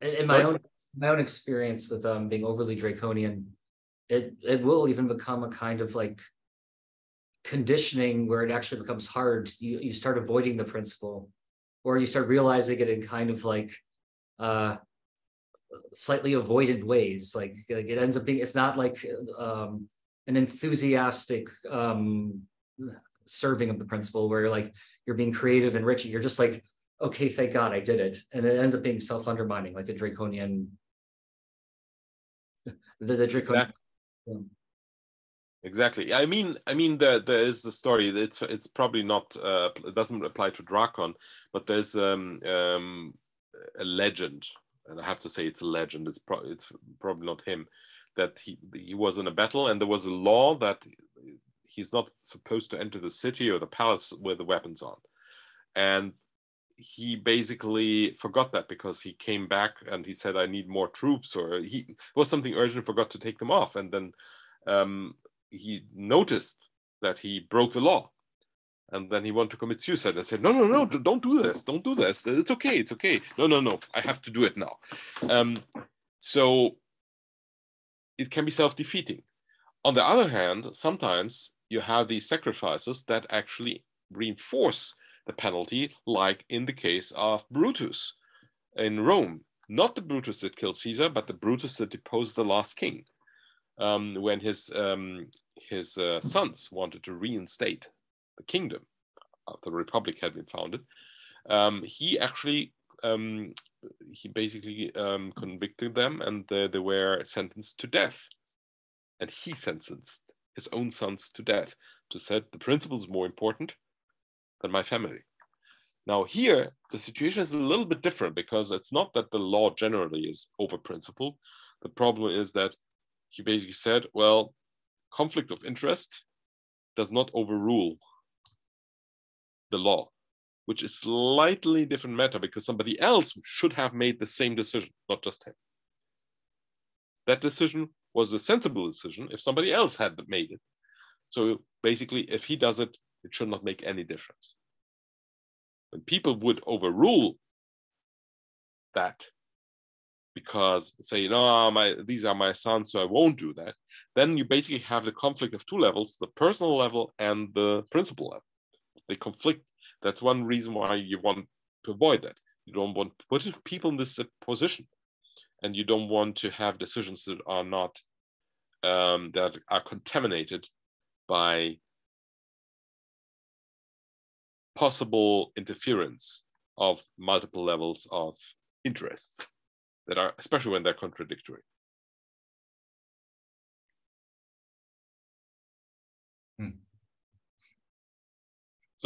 in, my own my own experience with um, being overly draconian, it it will even become a kind of like conditioning where it actually becomes hard. You you start avoiding the principle, or you start realizing it in kind of like uh slightly avoided ways. Like, like it ends up being it's not like um an enthusiastic um serving of the principle where you're like you're being creative and rich. You're just like okay, thank God I did it. And it ends up being self-undermining, like a draconian, *laughs* the, the draconian. Exactly. exactly. I mean, I mean, there, there is the story. It's it's probably not. Uh, it doesn't apply to Dracon, but there's um, um, a legend, and I have to say it's a legend. It's pro- it's probably not him. That he he was in a battle, and there was a law that he's not supposed to enter the city or the palace with the weapons on, and he basically forgot that because he came back and he said, I need more troops, or he was something urgent, forgot to take them off. And then um, he noticed that he broke the law. And then he wanted to commit suicide. I said, No, no, no, don't do this. Don't do this. It's okay. It's okay. No, no, no. I have to do it now. Um, so it can be self defeating. On the other hand, sometimes you have these sacrifices that actually reinforce the penalty, like in the case of Brutus in Rome. Not the Brutus that killed Caesar, but the Brutus that deposed the last king. Um, when his um, his uh, sons wanted to reinstate the kingdom after the republic had been founded, um, he actually um, he basically um, convicted them, and they, they were sentenced to death. And he sentenced his own sons to death to said the principle is more important than my family. Now here, the situation is a little bit different because it's not that the law generally is over principled. The problem is that he basically said, well, conflict of interest does not overrule the law, which is slightly different matter because somebody else should have made the same decision, not just him. That decision was a sensible decision if somebody else had made it. So basically, if he does it, it should not make any difference. When people would overrule that because say, no, my these are my sons, so I won't do that, then you basically have the conflict of two levels, the personal level and the principle level. They conflict. That's one reason why you want to avoid that. You don't want to put people in this position and you don't want to have decisions that are not um, that are contaminated by possible interference of multiple levels of interests that are, especially when they're contradictory.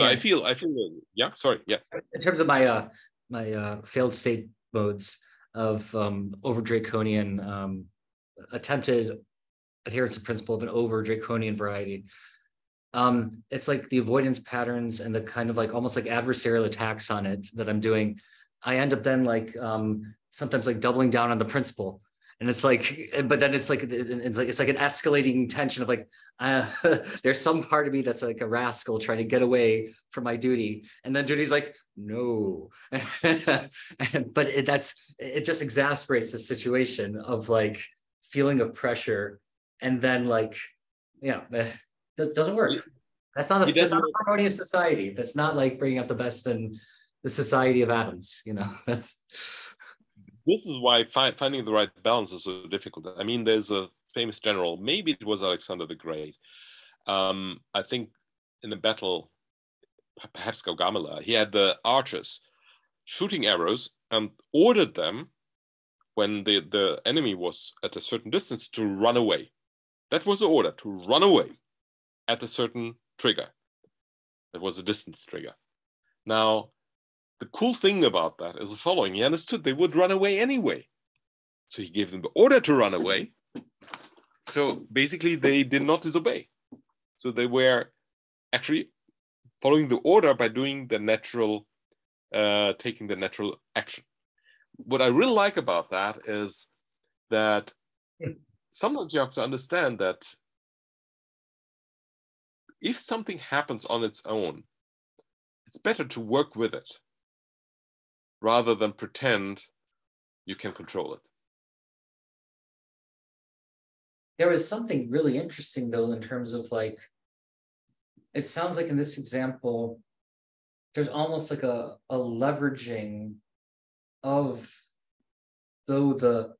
So yeah. I feel, I feel, yeah. Sorry, yeah. In terms of my uh, my uh, failed state modes of um, over draconian um, attempted adherence to principle of an over draconian variety um, it's like the avoidance patterns and the kind of like almost like adversarial attacks on it that I'm doing. I end up then like um, sometimes like doubling down on the principle. And it's like, but then it's like it's like it's like an escalating tension of like, uh, *laughs* there's some part of me that's like a rascal trying to get away from my duty, and then duty's like, no, and, *laughs* but it, that's it just exasperates the situation of like feeling of pressure, and then like yeah, *sighs* does, doesn't work. That's not a, that's not a harmonious society. That's not like bringing up the best in the society of atoms. You know, *laughs* that's. This is why fi finding the right balance is so difficult. I mean, there's a famous general, maybe it was Alexander the Great. Um, I think in a battle, perhaps Gaugamela, he had the archers shooting arrows and ordered them when the, the enemy was at a certain distance to run away. That was the order to run away at a certain trigger. That was a distance trigger. Now, the cool thing about that is the following he understood they would run away anyway. So he gave them the order to run away. So basically, they did not disobey. So they were actually following the order by doing the natural, uh, taking the natural action. What I really like about that is that sometimes you have to understand that if something happens on its own, it's better to work with it rather than pretend you can control it. There is something really interesting though in terms of like, it sounds like in this example, there's almost like a, a leveraging of though the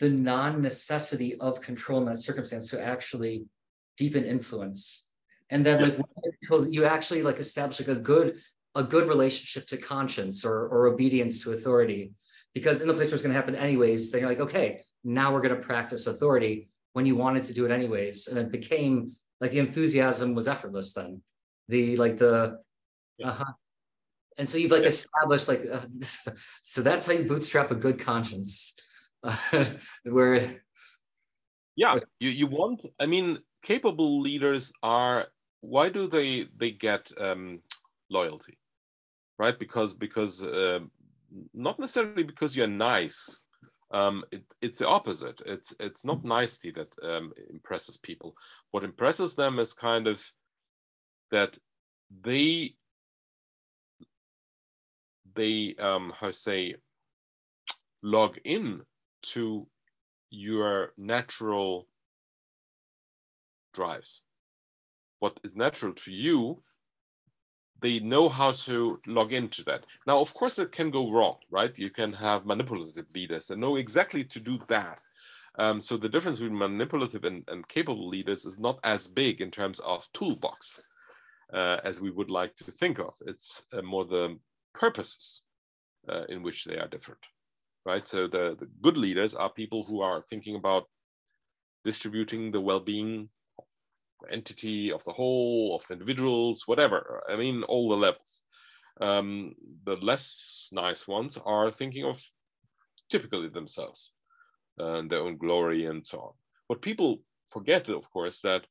the non-necessity of control in that circumstance to actually deepen influence and then yes. like you actually like establish like a good a good relationship to conscience or or obedience to authority. Because in the place where it's going to happen anyways then you're like okay now we're going to practice authority when you wanted to do it anyways. And it became like the enthusiasm was effortless then. The like the yes. uh-huh. And so you've like yes. established like uh, *laughs* so that's how you bootstrap a good conscience. Uh, *laughs* where yeah you, you want i mean capable leaders are why do they they get um, loyalty right? Because because uh, not necessarily because you're nice. Um, it, it's the opposite. It's it's not nicety that um, impresses people. What impresses them is kind of that they they um, how say log in to your natural drives. What is natural to you, they know how to log into that. Now, of course, it can go wrong, right? You can have manipulative leaders that know exactly to do that. Um, so the difference between manipulative and, and, capable leaders is not as big in terms of toolbox uh, as we would like to think of. It's uh, more the purposes uh, in which they are different, right? So the, the good leaders are people who are thinking about distributing the well-being entity, of the whole, of individuals, whatever. I mean, all the levels. Um, the less nice ones are thinking of typically themselves uh, and their own glory and so on. What people forget, of course, that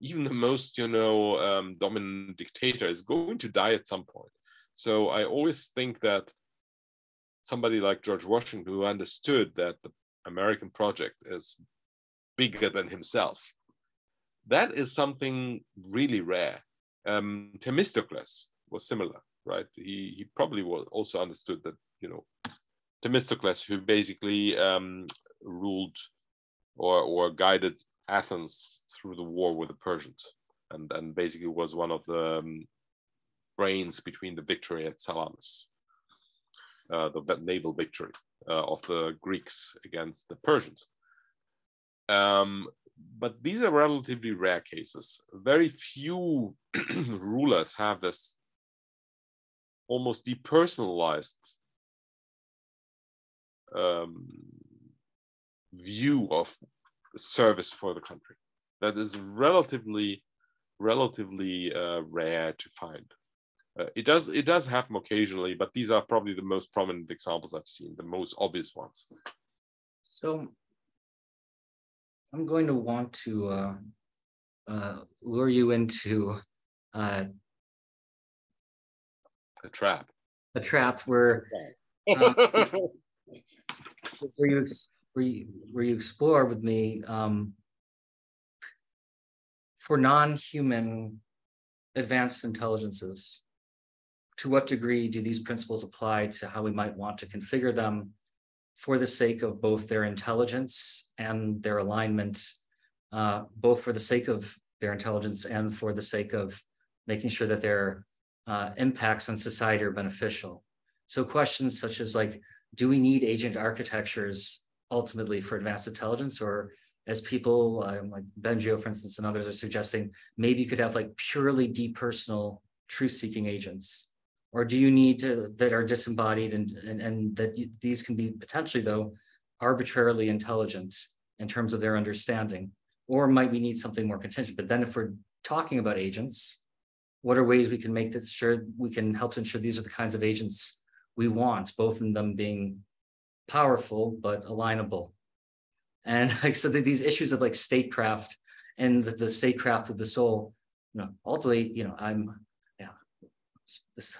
even the most, you know, um, dominant dictator is going to die at some point. So I always think that somebody like George Washington, who understood that the American project is bigger than himself, that is something really rare. Um, Themistocles was similar, right? He he probably was also understood that you know Themistocles, who basically um, ruled or or guided Athens through the war with the Persians, and and basically was one of the um, brains between the victory at Salamis, uh, the naval victory uh, of the Greeks against the Persians. Um, but these are relatively rare cases. Very few *clears throat* rulers have this almost depersonalized um, view of service for the country. That is relatively, relatively uh, rare to find. Uh, it does it does happen occasionally, but these are probably the most prominent examples I've seen, the most obvious ones. So I'm going to want to uh, uh, lure you into uh, a trap. A trap where uh, *laughs* where you where you where you explore with me um, for non-human advanced intelligences. To what degree do these principles apply to how we might want to configure them for the sake of both their intelligence and their alignment, uh, both for the sake of their intelligence and for the sake of making sure that their uh, impacts on society are beneficial. So questions such as like, do we need agent architectures ultimately for advanced intelligence or as people um, like Bengio, for instance, and others are suggesting, maybe you could have like purely depersonal truth-seeking agents, or do you need to that are disembodied and and, and that you, these can be potentially though arbitrarily intelligent in terms of their understanding, or might we need something more contingent? But then if we're talking about agents, what are ways we can make that sure we can help to ensure these are the kinds of agents we want, both in them being powerful but alignable and *laughs* like so these issues of like statecraft and the, the statecraft of the soul you know ultimately you know i'm yeah this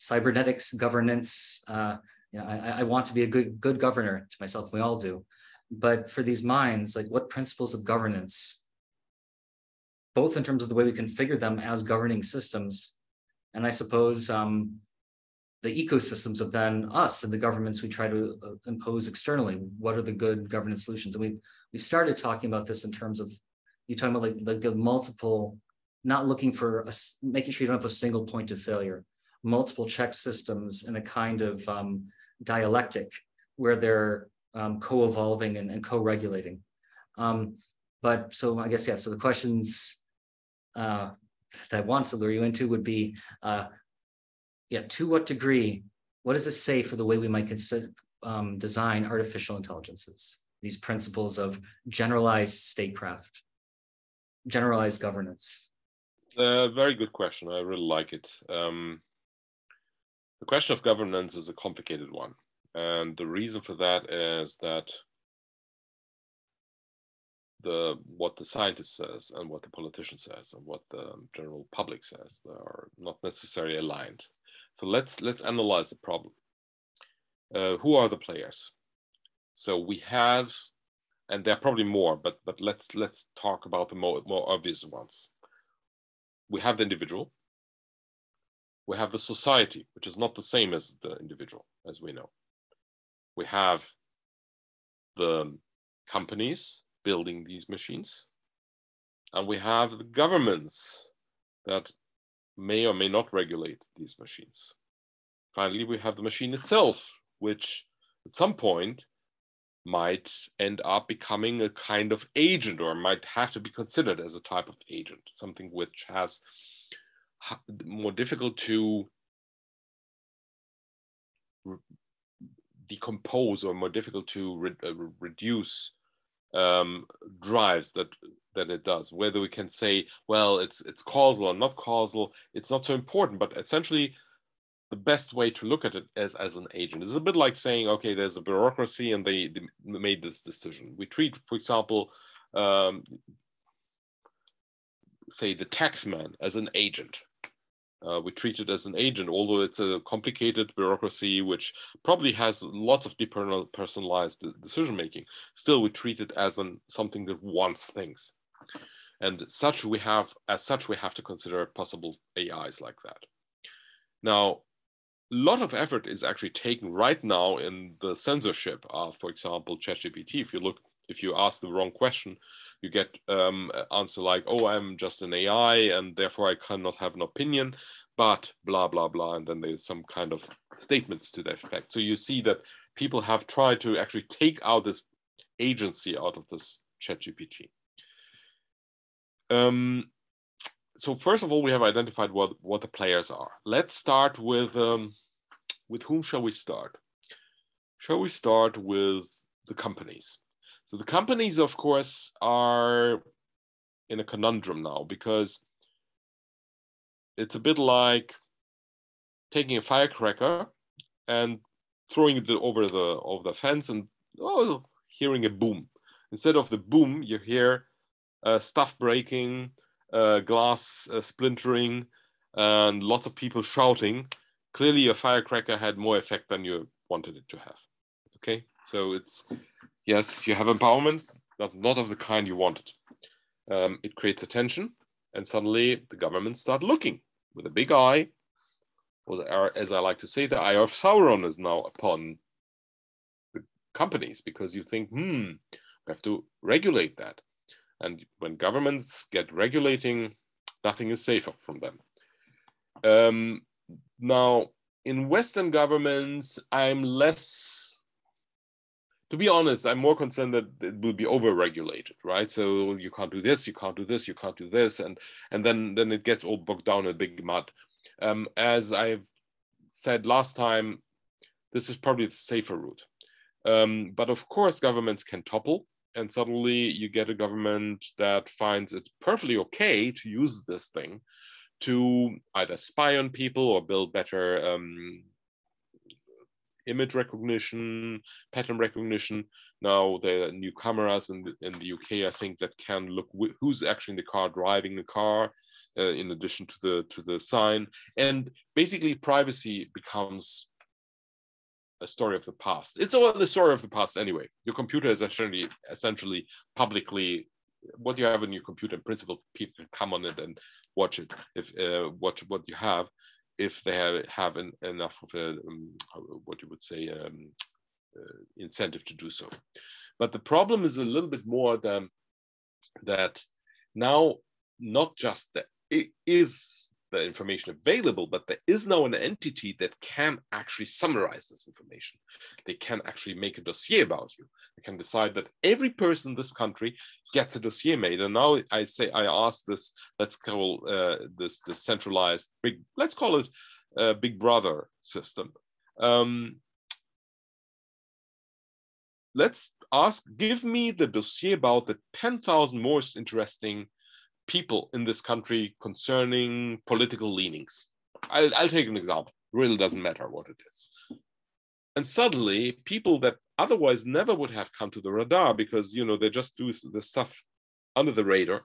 cybernetics governance uh you know I, I want to be a good good governor to myself we all do but for these minds like what principles of governance both in terms of the way we configure them as governing systems and i suppose um the ecosystems of then us and the governments we try to uh, impose externally. What are the good governance solutions? And we we started talking about this in terms of you talking about like, like the multiple, not looking for a, making sure you don't have a single point of failure, multiple check systems in a kind of um, dialectic where they're um, co-evolving and, and co-regulating. Um, but so I guess yeah. So the questions uh, that I want to lure you into would be uh, yeah, to what degree, what does this say for the way we might consider, um, design artificial intelligences? These principles of generalized statecraft, generalized governance. Uh, very good question. I really like it. Um, the question of governance is a complicated one. And the reason for that is that the what the scientist says and what the politician says and what the general public says are not necessarily aligned. So let's let's analyze the problem. Uh, who are the players? So we have, and there are probably more, but but let's let's talk about the more more obvious ones. We have the individual. We have the society, which is not the same as the individual, as we know. We have the companies building these machines, and we have the governments that may or may not regulate these machines. Finally, we have the machine itself, which at some point might end up becoming a kind of agent or might have to be considered as a type of agent, something which has more difficult to decompose or more difficult to re uh, reduce um, drives that that it does. Whether we can say, well, it's it's causal or not causal, it's not so important. But essentially, the best way to look at it as as an agent is a bit like saying, okay, there's a bureaucracy and they, they made this decision. We treat, for example, um, say the taxman as an agent. Uh, we treat it as an agent, although it's a complicated bureaucracy which probably has lots of depersonalized decision making. Still, we treat it as an something that wants things, and such we have as such we have to consider possible AIs like that. Now, a lot of effort is actually taken right now in the censorship of, for example, ChatGPT. If you look, if you ask the wrong question, you get um, an answer like, oh, I'm just an AI and therefore I cannot have an opinion, but blah, blah, blah. And then there's some kind of statements to that effect. So you see that people have tried to actually take out this agency out of this ChatGPT. Um, so first of all, we have identified what, what the players are. Let's start with, um, with whom shall we start? Shall we start with the companies? So the companies, of course, are in a conundrum now because it's a bit like taking a firecracker and throwing it over the over the fence and oh, hearing a boom. Instead of the boom, you hear uh, stuff breaking, uh, glass uh, splintering, and lots of people shouting. Clearly, a firecracker had more effect than you wanted it to have. Okay, so it's yes, you have empowerment, but not of the kind you wanted. Um, it creates attention, and suddenly the government start looking with a big eye, or the, as I like to say, the eye of Sauron is now upon the companies because you think, hmm, we have to regulate that. And when governments get regulating, nothing is safer from them. Um, now, in Western governments, I'm less, to be honest, I'm more concerned that it will be over-regulated, right? So you can't do this, you can't do this, you can't do this, and and then then it gets all bogged down in big mud. Um, as I've said last time, this is probably the safer route. Um, but of course, governments can topple, and suddenly you get a government that finds it perfectly okay to use this thing to either spy on people or build better um, image recognition, pattern recognition. Now there are new cameras in the, in the UK, I think, that can look who's actually in the car driving the car, uh, in addition to the to the sign, and basically privacy becomes a story of the past. It's all the story of the past anyway. Your computer is essentially essentially publicly what you have on your computer. In principle, people can come on it and watch it if uh, watch what you have if they have have an, enough of a um, what you would say um, uh, incentive to do so. But the problem is a little bit more than that now not just that it is the information available, but there is now an entity that can actually summarize this information. They can actually make a dossier about you. They can decide that every person in this country gets a dossier made. And now I say, I ask this, let's call uh, this the centralized big, let's call it a big brother system. Um, let's ask, give me the dossier about the 10,000 most interesting people in this country concerning political leanings. I'll, I'll take an example. Really doesn't matter what it is. And suddenly, people that otherwise never would have come to the radar because you know they just do the stuff under the radar.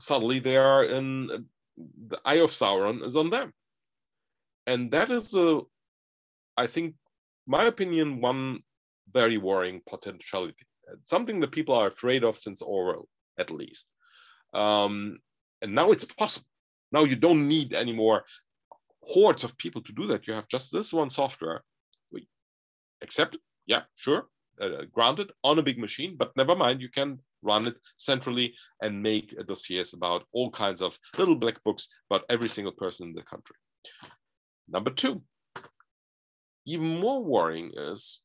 Suddenly, they are in the eye of Sauron is on them, and that is a, I think, my opinion, one very worrying potentiality. Something that people are afraid of since Orwell at least. Um, and now it's possible. Now you don't need any more hordes of people to do that. You have just this one software. We accept it. Yeah, sure. Uh, granted on a big machine, but never mind, you can run it centrally and make dossiers about all kinds of little black books about every single person in the country. Number two, even more worrying is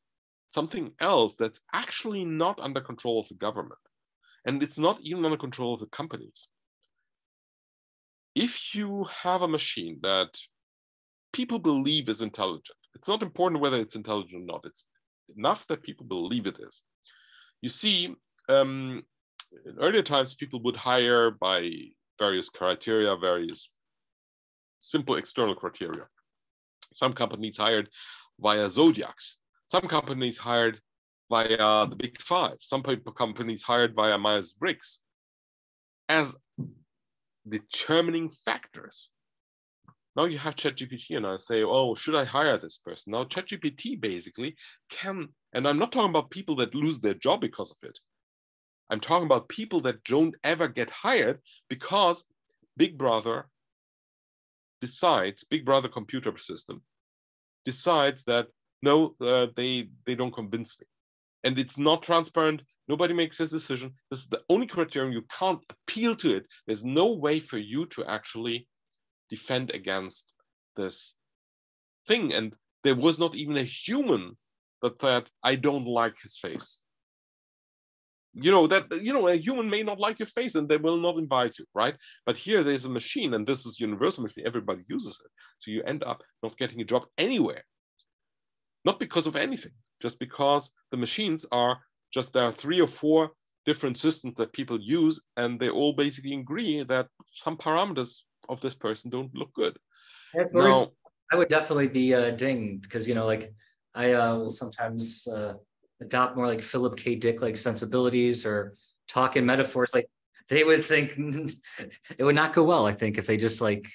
something else that's actually not under control of the government. And it's not even under control of the companies. If you have a machine that people believe is intelligent, it's not important whether it's intelligent or not, it's enough that people believe it is. You see, um, in earlier times, people would hire by various criteria, various simple external criteria. Some companies hired via zodiacs. Some companies hired via the big five. Some companies hired via Myers Briggs as determining factors. Now you have ChatGPT, and I say, oh, should I hire this person? Now ChatGPT basically can, and I'm not talking about people that lose their job because of it. I'm talking about people that don't ever get hired because Big Brother decides, Big Brother computer system decides that no, uh, they they don't convince me and it's not transparent. Nobody makes this decision. This is the only criterion. You can't appeal to it. There's no way for you to actually defend against this thing. And there was not even a human that said, I don't like his face. You know, that, you know, a human may not like your face and they will not invite you, right? But here there's a machine and this is universal machine. Everybody uses it. So you end up not getting a job anywhere. Not because of anything just because the machines are just there are three or four different systems that people use and they all basically agree that some parameters of this person don't look good. Yes, now, i would definitely be uh, dinged because you know like i uh, will sometimes uh, adopt more like philip k. Dick like sensibilities or talk in metaphors. Like they would think *laughs* it would not go well i think if they just like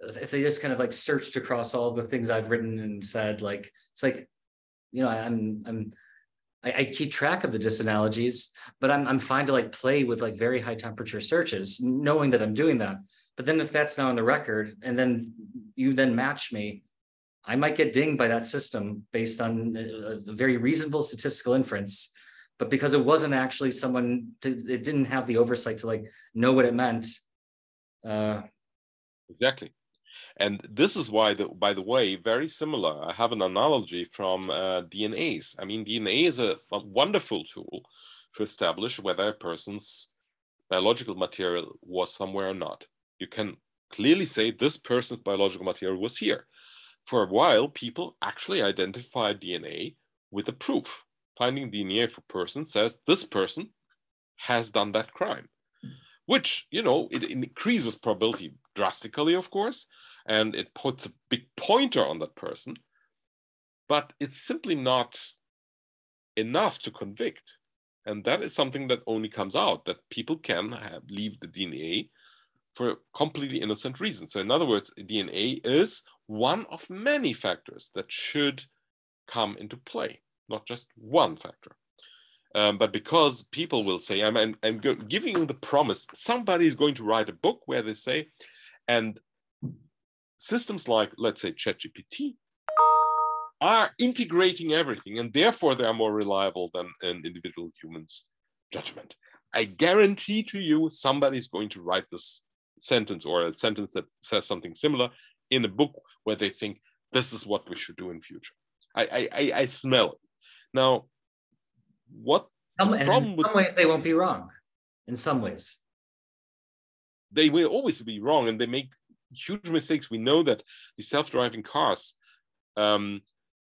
if they just kind of like searched across all the things i've written and said like it's like you know, I'm I'm I, I keep track of the disanalogies, but I'm I'm fine to like play with like very high temperature searches, knowing that I'm doing that. But then if that's now on the record, and then you then match me, I might get dinged by that system based on a, a very reasonable statistical inference. but because it wasn't actually someone to, it didn't have the oversight to like know what it meant uh exactly. And this is why the, by the way very similar i have an analogy from uh, dnas i mean dna is a, a wonderful tool to establish whether a person's biological material was somewhere or not you can clearly say this person's biological material was here for a while people actually identified dna with a proof finding DNA for a person says this person has done that crime, which, you know, it increases probability drastically, of course, and it puts a big pointer on that person, but it's simply not enough to convict. And that is something that only comes out that people can have, leave the DNA for completely innocent reasons. So, in other words, DNA is one of many factors that should come into play not just one factor. Um, but because people will say, I'm, I'm, I'm giving you the promise, somebody is going to write a book where they say, and systems like, let's say, ChatGPT are integrating everything, and therefore they are more reliable than an individual human's judgment. I guarantee to you, somebody is going to write this sentence or a sentence that says something similar in a book where they think this is what we should do in future. I, I, I smell it. Now, what some, the problem in some ways they won't be wrong. In some ways, they will always be wrong, and they make huge mistakes. We know that the self-driving cars um,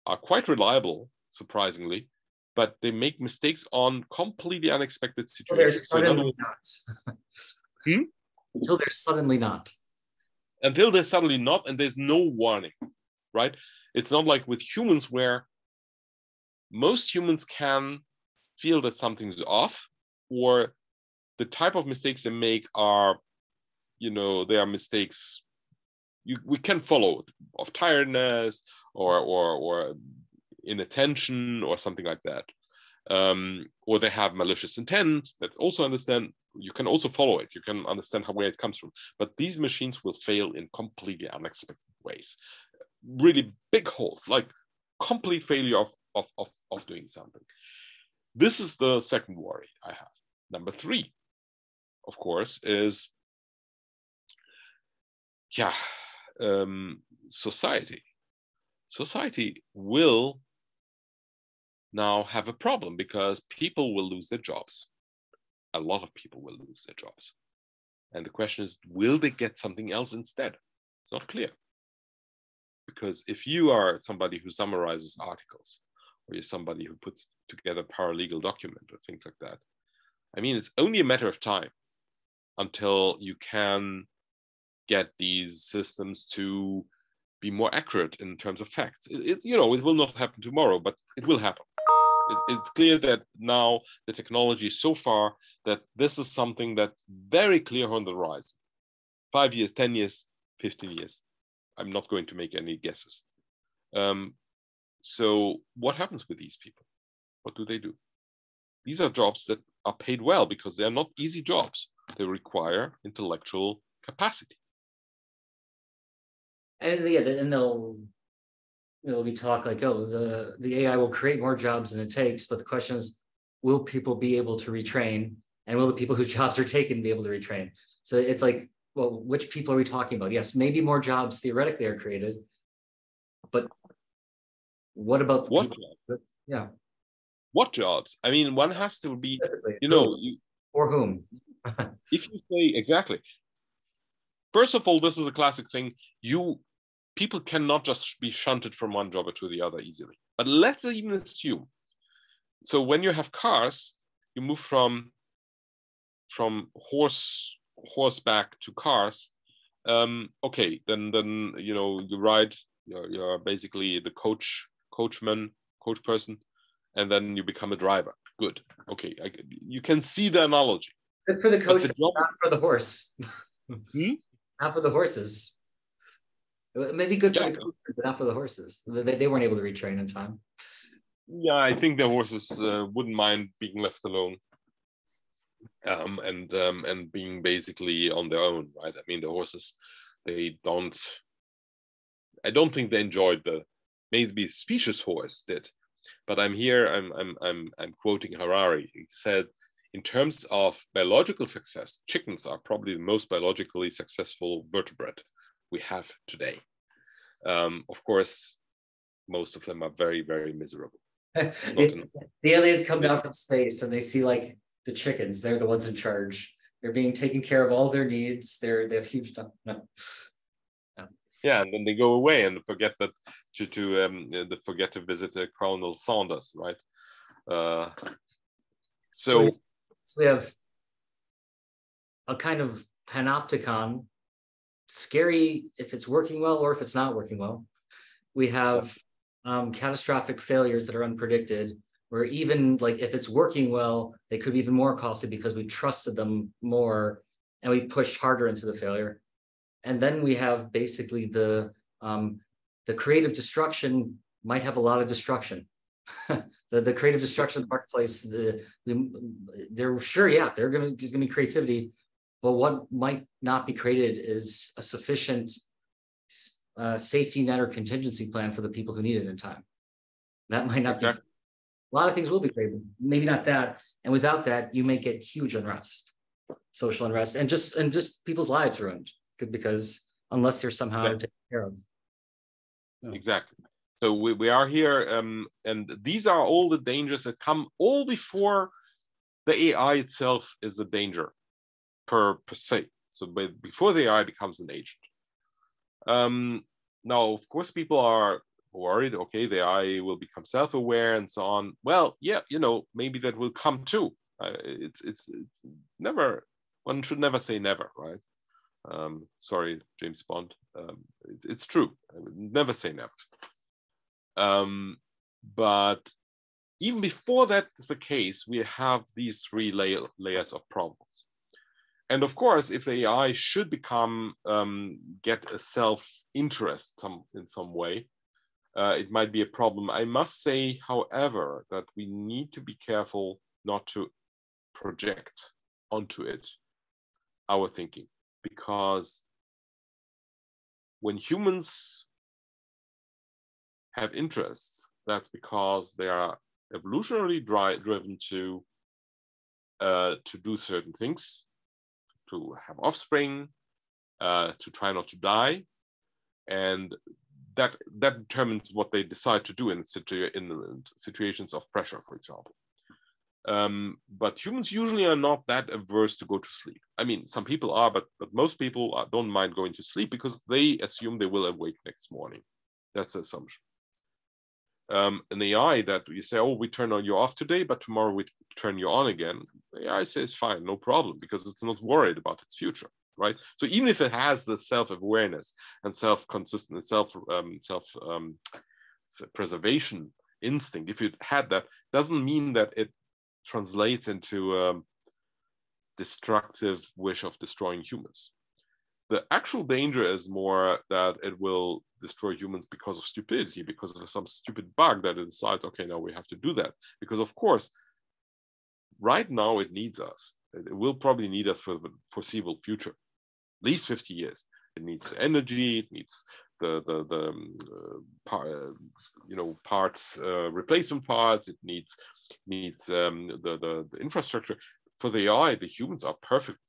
are quite reliable, surprisingly, but they make mistakes on completely unexpected situations. Well, suddenly not. hmm? Until they're suddenly not. Until they're suddenly not, and there's no warning, right? It's not like with humans where most humans can feel that something's off or the type of mistakes they make are you know they are mistakes you, we can follow of tiredness or or or inattention or something like that um, or they have malicious intent that's also understand you can also follow it you can understand how where it comes from but these machines will fail in completely unexpected ways really big holes like complete failure of of, of, of doing something. This is the second worry I have. Number three, of course, is yeah, um, society. Society will now have a problem because people will lose their jobs. A lot of people will lose their jobs. And the question is, will they get something else instead? It's not clear. Because if you are somebody who summarizes articles, or you're somebody who puts together paralegal document or things like that. I mean, it's only a matter of time until you can get these systems to be more accurate in terms of facts. It, it, you know, it will not happen tomorrow, but it will happen. It, it's clear that now the technology is so far that this is something that's very clear on the rise. Five years, 10 years, 15 years. I'm not going to make any guesses. Um, so what happens with these people? What do they do? These are jobs that are paid well because they are not easy jobs. They require intellectual capacity. And yeah, and they'll it'll be talk like, oh, the the AI will create more jobs than it takes, but the question is, will people be able to retrain, and will the people whose *laughs* jobs are taken be able to retrain? So it's like, well, which people are we talking about? Yes, maybe more jobs theoretically are created, but what about the what people? jobs? Yeah. What jobs? I mean, one has to be, you know, you, for whom? if you say exactly, first of all, this is a classic thing. You people cannot just be shunted from one job to the other easily. But let's even assume. So when you have cars, you move from from horse horseback to cars. Um, okay, then then you know you ride. You're, you're basically the coach coachman, coach person, and then you become a driver. Good. Okay, I, you can see the analogy. Good for the coach, the job... not for the horse. *laughs* hmm? Not for the horses. Maybe good for yeah. the coach, but not for the horses. They, they weren't able to retrain in time. Yeah, I think the horses uh, wouldn't mind being left alone. Um, and um, and being basically on their own, right? I mean, the horses, they don't. I don't think they enjoyed the maybe the species horse did, But I'm here, I'm, I'm, I'm, I'm quoting Harari. He said, in terms of biological success, chickens are probably the most biologically successful vertebrate we have today. Um, of course, most of them are very, very miserable. the aliens come down from space and they see like the chickens, they're the ones in charge. They're being taken care of all their needs. They're they have huge no. no. Yeah, and then they go away and forget that to to um, the forget to visit uh, Colonel Sanders, right? Uh, so, so we have a kind of panopticon, scary if it's working well or if it's not working well. We have um, catastrophic failures that are unpredicted, where even like if it's working well, they could be even more costly because we've trusted them more and we pushed harder into the failure. And then we have basically the um, the creative destruction might have a lot of destruction. *laughs* the, the creative destruction of the marketplace, the, the they're sure, yeah, they're gonna there's gonna be creativity, but what might not be created is a sufficient uh, safety net or contingency plan for the people who need it in time. That might not exactly. be. A lot of things will be created, maybe not that. And without that, you may get huge unrest, social unrest, and just and just people's lives ruined because unless they're somehow yeah. taken care of. Exactly. So we, we are here, um, and these are all the dangers that come all before the AI itself is a danger per, per se. So before the AI becomes an agent. Um, now, of course, people are worried, okay, the AI will become self-aware and so on. Well, yeah, you know, maybe that will come too. Uh, it's, it's, it's never, one should never say never, right? Um, sorry, James Bond. Um, it, it's true. never say never. Um, but even before that is the case, we have these three layer, layers of problems. And of course, if the AI should become um, get a self-interest some in some way, uh, it might be a problem. I must say, however, that we need to be careful not to project onto it our thinking because when humans have interests, that's because they are evolutionarily driven to uh, to do certain things, to have offspring, uh, to try not to die, and that that determines what they decide to do in, situ in situations of pressure, for example. Um, but humans usually are not that averse to go to sleep. I mean, some people are, but but most people are, don't mind going to sleep because they assume they will awake next morning. That's the assumption. Um, an AI that you say, oh, we turn on you off today, but tomorrow we turn you on again. AI says fine, no problem, because it's not worried about its future, right? So even if it has the self-awareness and self-consistent, self um, self um, preservation instinct, if it had that, doesn't mean that it translates into a destructive wish of destroying humans. The actual danger is more that it will destroy humans because of stupidity, because of some stupid bug that decides, okay, now we have to do that. Because of course, right now it needs us. It will probably need us for the foreseeable future, at least 50 years. It needs energy, it needs the the the um, uh, par, uh, you know parts uh, replacement parts. It needs needs um, the, the, the infrastructure. For the AI, the humans are perfect,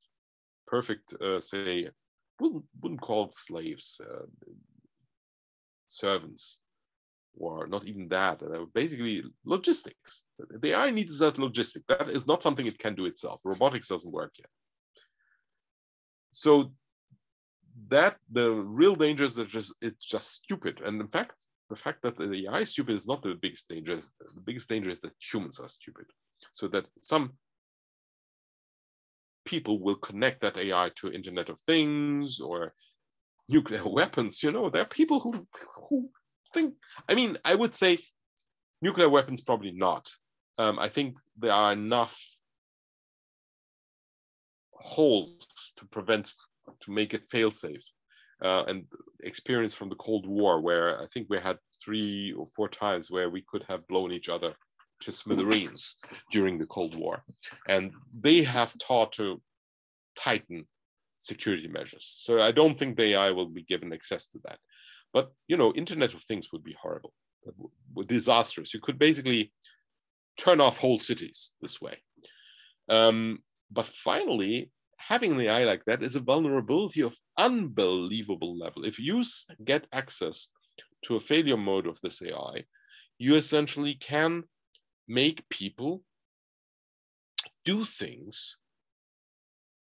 perfect. Uh, say, wouldn't wouldn't call slaves, uh, servants, or not even that. Uh, basically, logistics. The AI needs that logistic. That is not something it can do itself. Robotics doesn't work yet. So that the real danger is that just it's just stupid. And in fact, the fact that the AI is stupid is not the biggest danger. The biggest danger is that humans are stupid. So that some people will connect that AI to Internet of Things or nuclear *laughs* weapons. You know, there are people who who think. I mean, I would say nuclear weapons probably not. Um, I think there are enough holes to prevent to make it fail safe uh, and experience from the Cold War, where I think we had three or four times where we could have blown each other to smithereens during the Cold War. And they have taught to tighten security measures. So I don't think the AI will be given access to that. But you know, Internet of Things would be horrible. disastrous. You could basically turn off whole cities this way. Um, but finally, having an AI like that is a vulnerability of unbelievable level. If you get access to a failure mode of this AI, you essentially can make people do things,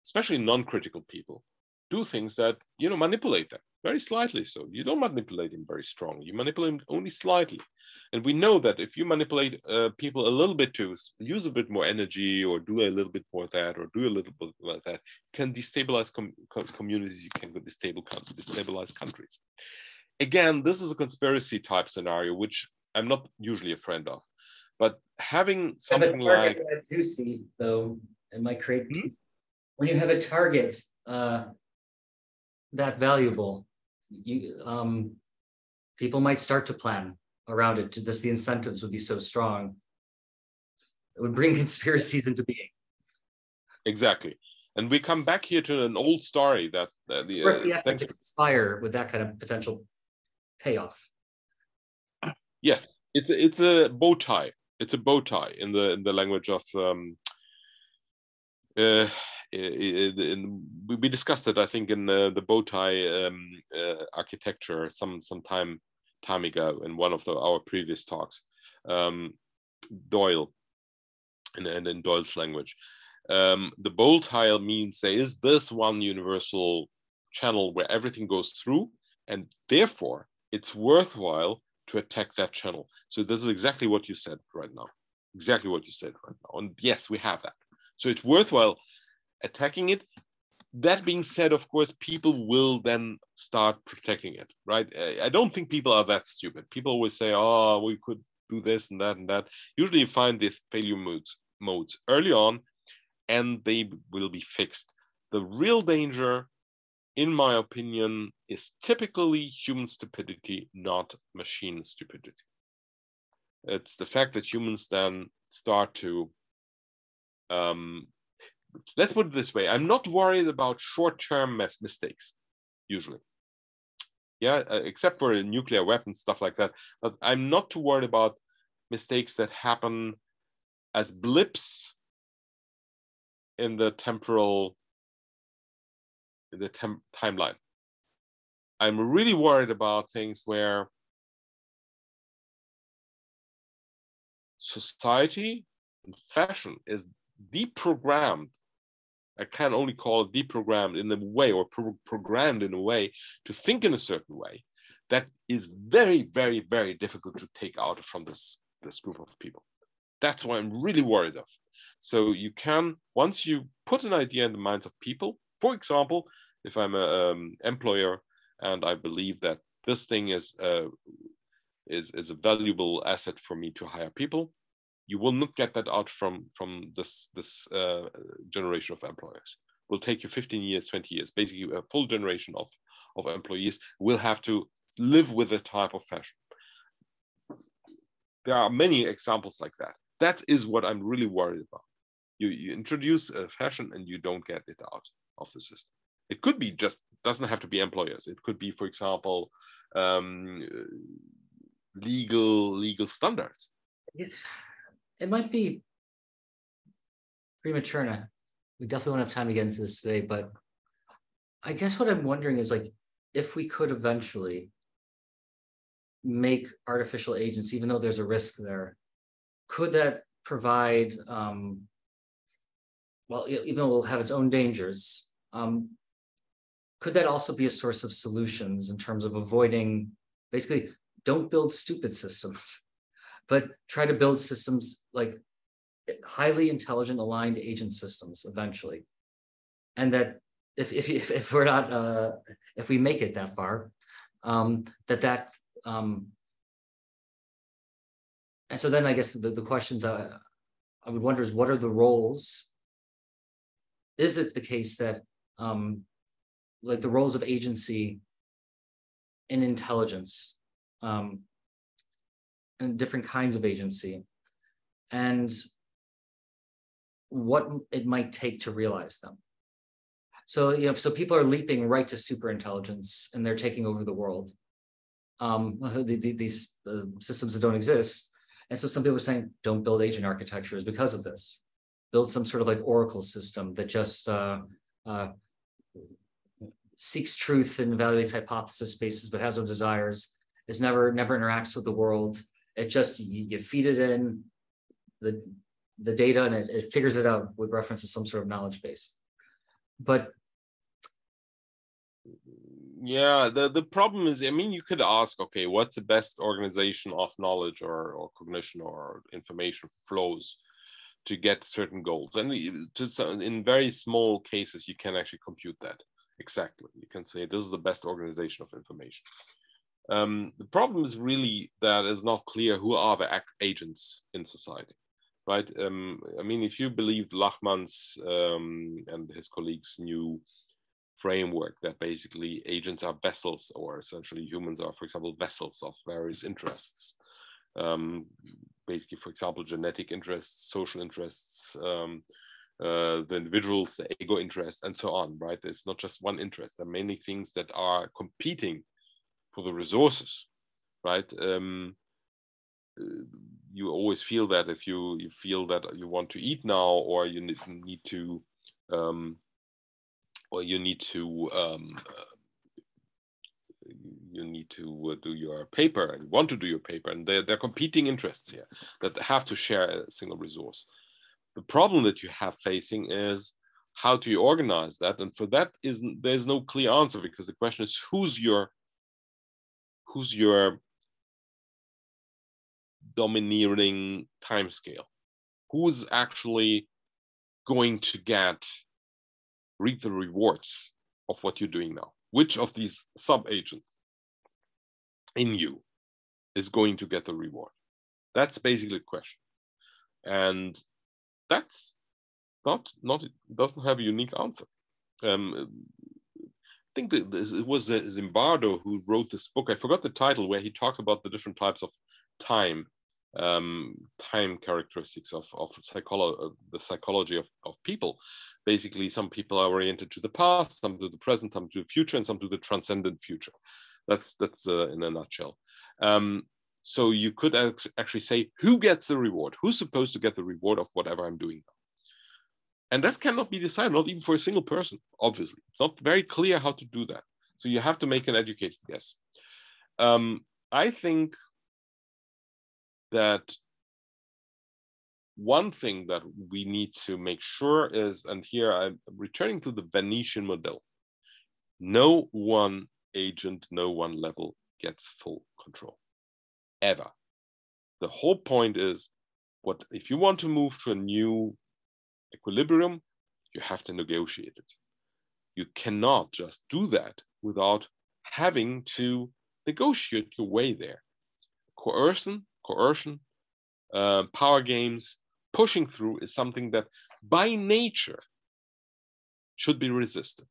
especially non-critical people, do things that you know manipulate them very slightly. So you don't manipulate them very strongly. You manipulate them only slightly. And we know that if you manipulate uh, people a little bit to use a bit more energy or do a little bit more that or do a little bit like that, can destabilize com com communities, you can destabilize countries. Again, this is a conspiracy type scenario, which I'm not usually a friend of. But having something like juicy though, it might create hmm? when you have a target uh, that valuable, you um, people might start to plan around it. Just the incentives would be so strong. It would bring *laughs* conspiracies into being. Exactly. And we come back here to an old story that uh, the, worth the uh, effort to conspire with that kind of potential payoff. Yes, it's a, it's a bow tie. It's a bow tie in the in the language of um, uh, in, we discussed it, I think, in the, the bow tie um, uh, architecture some some time time ago in one of the, our previous talks. Um, Doyle, and, and in Doyle's language, um, the bow tie means there is this one universal channel where everything goes through, and therefore it's worthwhile to attack that channel. So this is exactly what you said right now. Exactly what you said right now. And yes, we have that. So it's worthwhile attacking it. That being said, of course, people will then start protecting it, right? I don't think people are that stupid. People always say, oh, we could do this and that and that. Usually you find these failure modes, modes early on and they will be fixed. The real danger, in my opinion, is typically human stupidity, not machine stupidity. It's the fact that humans then start to um, let's put it this way i'm not worried about short-term mistakes usually yeah uh, except for nuclear weapons stuff like that but i'm not too worried about mistakes that happen as blips in the temporal the tem- timeline i'm really worried about things where society and fashion is deprogrammed I can only call it deprogrammed in a way or pro programmed in a way to think in a certain way that is very, very, very difficult to take out from this, this group of people. That's what I'm really worried of. So you can, once you put an idea in the minds of people, for example, if I'm an um, employer and I believe that this thing is, uh, is, is a valuable asset for me to hire people, you will not get that out from from this this uh, generation of employers. It will take you 15 years 20 years. Basically a full generation of of employees will have to live with a type of fashion. There are many examples like that. That is what i'm really worried about. You, you introduce a fashion and you don't get it out of the system. It could be just doesn't have to be employers. It could be for example um, legal legal standards. It might be premature we definitely won't have time to get into this today, but I guess what I'm wondering is like if we could eventually make artificial agents, even though there's a risk there, could that provide um, well, even though it'll have its own dangers, um, could that also be a source of solutions in terms of avoiding basically don't build stupid systems *laughs* but try to build systems like highly intelligent aligned agent systems eventually. And that if if, if, we're not uh, if we make it that far um, that that um, and so then i guess the, the questions I, I would wonder is what are the roles? Is it the case that um, like the roles of agency in intelligence um, and different kinds of agency and what it might take to realize them. So, you know, so people are leaping right to super intelligence and they're taking over the world. um, *laughs* the, the, these uh, systems that don't exist. And so some people are saying, don't build agent architectures because of this. Build some sort of like Oracle system that just uh, uh, seeks truth and evaluates hypothesis spaces, but has no desires. Is never never interacts with the world. It just you, you feed it in the the data and it, it figures it out with reference to some sort of knowledge base. But yeah the the problem is i mean you could ask okay what's the best organization of knowledge or, or cognition or information flows to get certain goals. And to, in very small cases you can actually compute that. Exactly. You can say this is the best organization of information. Um, the problem is really that it's not clear who are the agents in society right? Um, i mean if you believe lachmann's um, and his colleagues new framework that basically agents are vessels or essentially humans are, for example, vessels of various interests. Um, basically, for example, genetic interests, social interests, um, uh, the individuals, the ego interests, and so on, right? It's not just one interest. There are many things that are competing for the resources, right? Um, you always feel that if you, you feel that you want to eat now or you need, to um, or you need to um, you need to uh, do your paper and want to do your paper and they're, they're competing interests here that have to share a single resource. The problem that you have facing is how do you organize that? And for that is there's no clear answer because the question is who's your who's your domineering time scale who's actually going to get reap the rewards of what you're doing now? Which of these sub agents in you is going to get the reward? That's basically the question. And that's not, not doesn't have a unique answer. Um, I think it was Zimbardo who wrote this book. I forgot the title, where he talks about the different types of time um, time characteristics of, of psycholo- uh, the psychology of, of people. Basically, some people are oriented to the past, some to the present, some to the future, and some to the transcendent future. That's that's uh, in a nutshell. Um, so you could actually say, who gets the reward? Who's supposed to get the reward of whatever I'm doing? And that cannot be decided, not even for a single person, obviously. It's not very clear how to do that. So you have to make an educated guess. Um, I think that one thing that we need to make sure is, and here I'm returning to the Venetian model, no one agent, no one level gets full control, ever. The whole point is, what if you want to move to a new equilibrium, you have to negotiate it. You cannot just do that without having to negotiate your way there. Coercion coercion, uh, power games, pushing through is something that by nature should be resisted.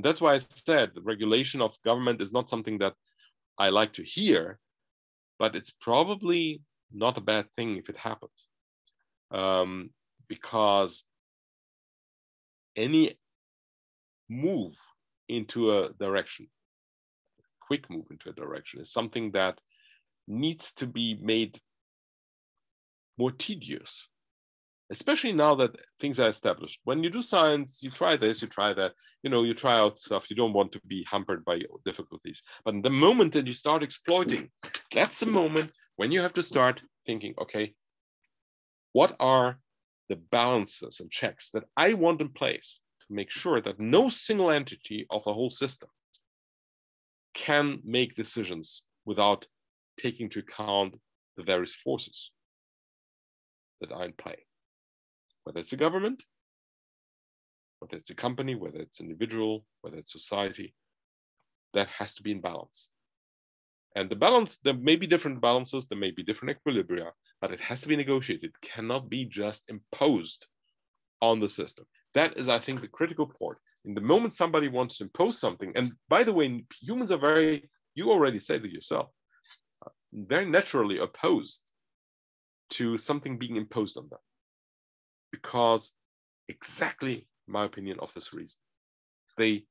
And that's why I said the regulation of government is not something that I like to hear, but it's probably not a bad thing if it happens. Um, because any move into a direction, quick move into a direction, is something that needs to be made more tedious, especially now that things are established. When you do science, you try this, you try that, you know, you try out stuff. You don't want to be hampered by difficulties. But the moment that you start exploiting, that's the moment when you have to start thinking, okay, what are the balances and checks that I want in place to make sure that no single entity of the whole system can make decisions without taking into account the various forces that are in play, whether it's a government, whether it's a company, whether it's individual, whether it's society, that has to be in balance. And the balance, there may be different balances, there may be different equilibria, but it has to be negotiated. It cannot be just imposed on the system. That is, I think, the critical point. In the moment somebody wants to impose something, and by the way, humans are very, you already said it yourself, uh, they're naturally opposed to something being imposed on them because exactly my opinion of this reason they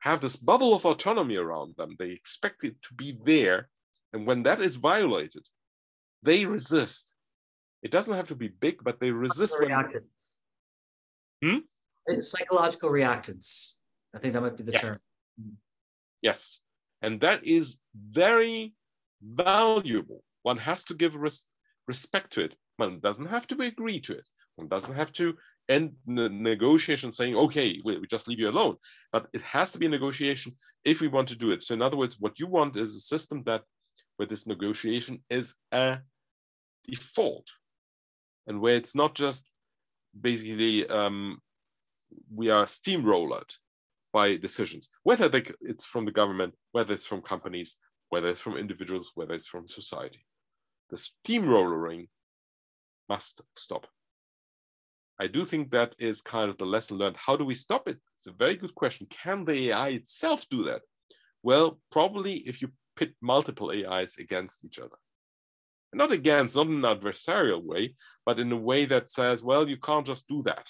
have this bubble of autonomy around them they expect it to be there And when that is violated, they resist. It doesn't have to be big, but they resist when reactance. Hmm? Psychological reactance. I think that might be the Yes. term. Yes. And that is very valuable. One has to give res- respect to it. One doesn't have to agree to it. One doesn't have to end the negotiation saying, okay, we, we just leave you alone. But it has to be a negotiation if we want to do it. So, in other words, what you want is a system that where this negotiation is a default and where it's not just basically um, we are steamrolled by decisions, whether they, it's from the government, whether it's from companies, whether it's from individuals, whether it's from society. The steamrolling must stop. I do think that is kind of the lesson learned. How do we stop it? It's a very good question. Can the AI itself do that? Well, probably if you pit multiple AIs against each other. Not against, not in an adversarial way, but in a way that says, well, you can't just do that.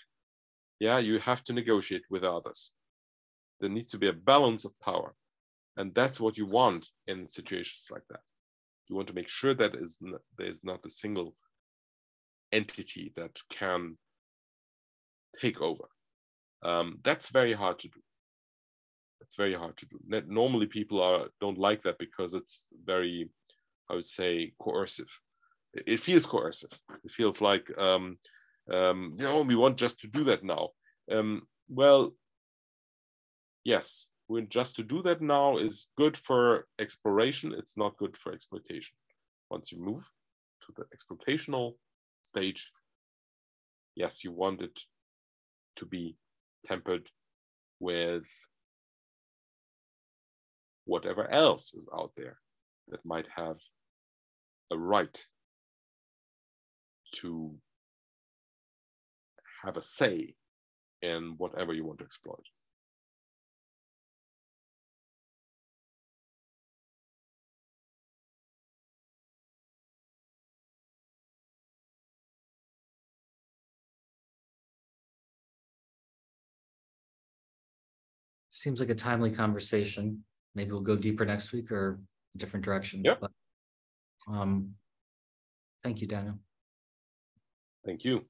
Yeah, you have to negotiate with others. There needs to be a balance of power. And that's what you want in situations like that. You want to make sure that is n- there is not a single entity that can take over. Um, that's very hard to do. It's very hard to do. Normally, people are don't like that because it's very, I would say, coercive. It- feels coercive. It feels like, um, um, you know, we want just to do that now. Um, well, yes, we just to do that now is good for exploration. It's not good for exploitation. Once you move to the exploitational stage, yes, you want it to be tempered with whatever else is out there that might have a right to have a say in whatever you want to exploit. Seems like a timely conversation. Maybe we'll go deeper next week or a different direction. Yep. But, Um, thank you, Daniel. Thank you.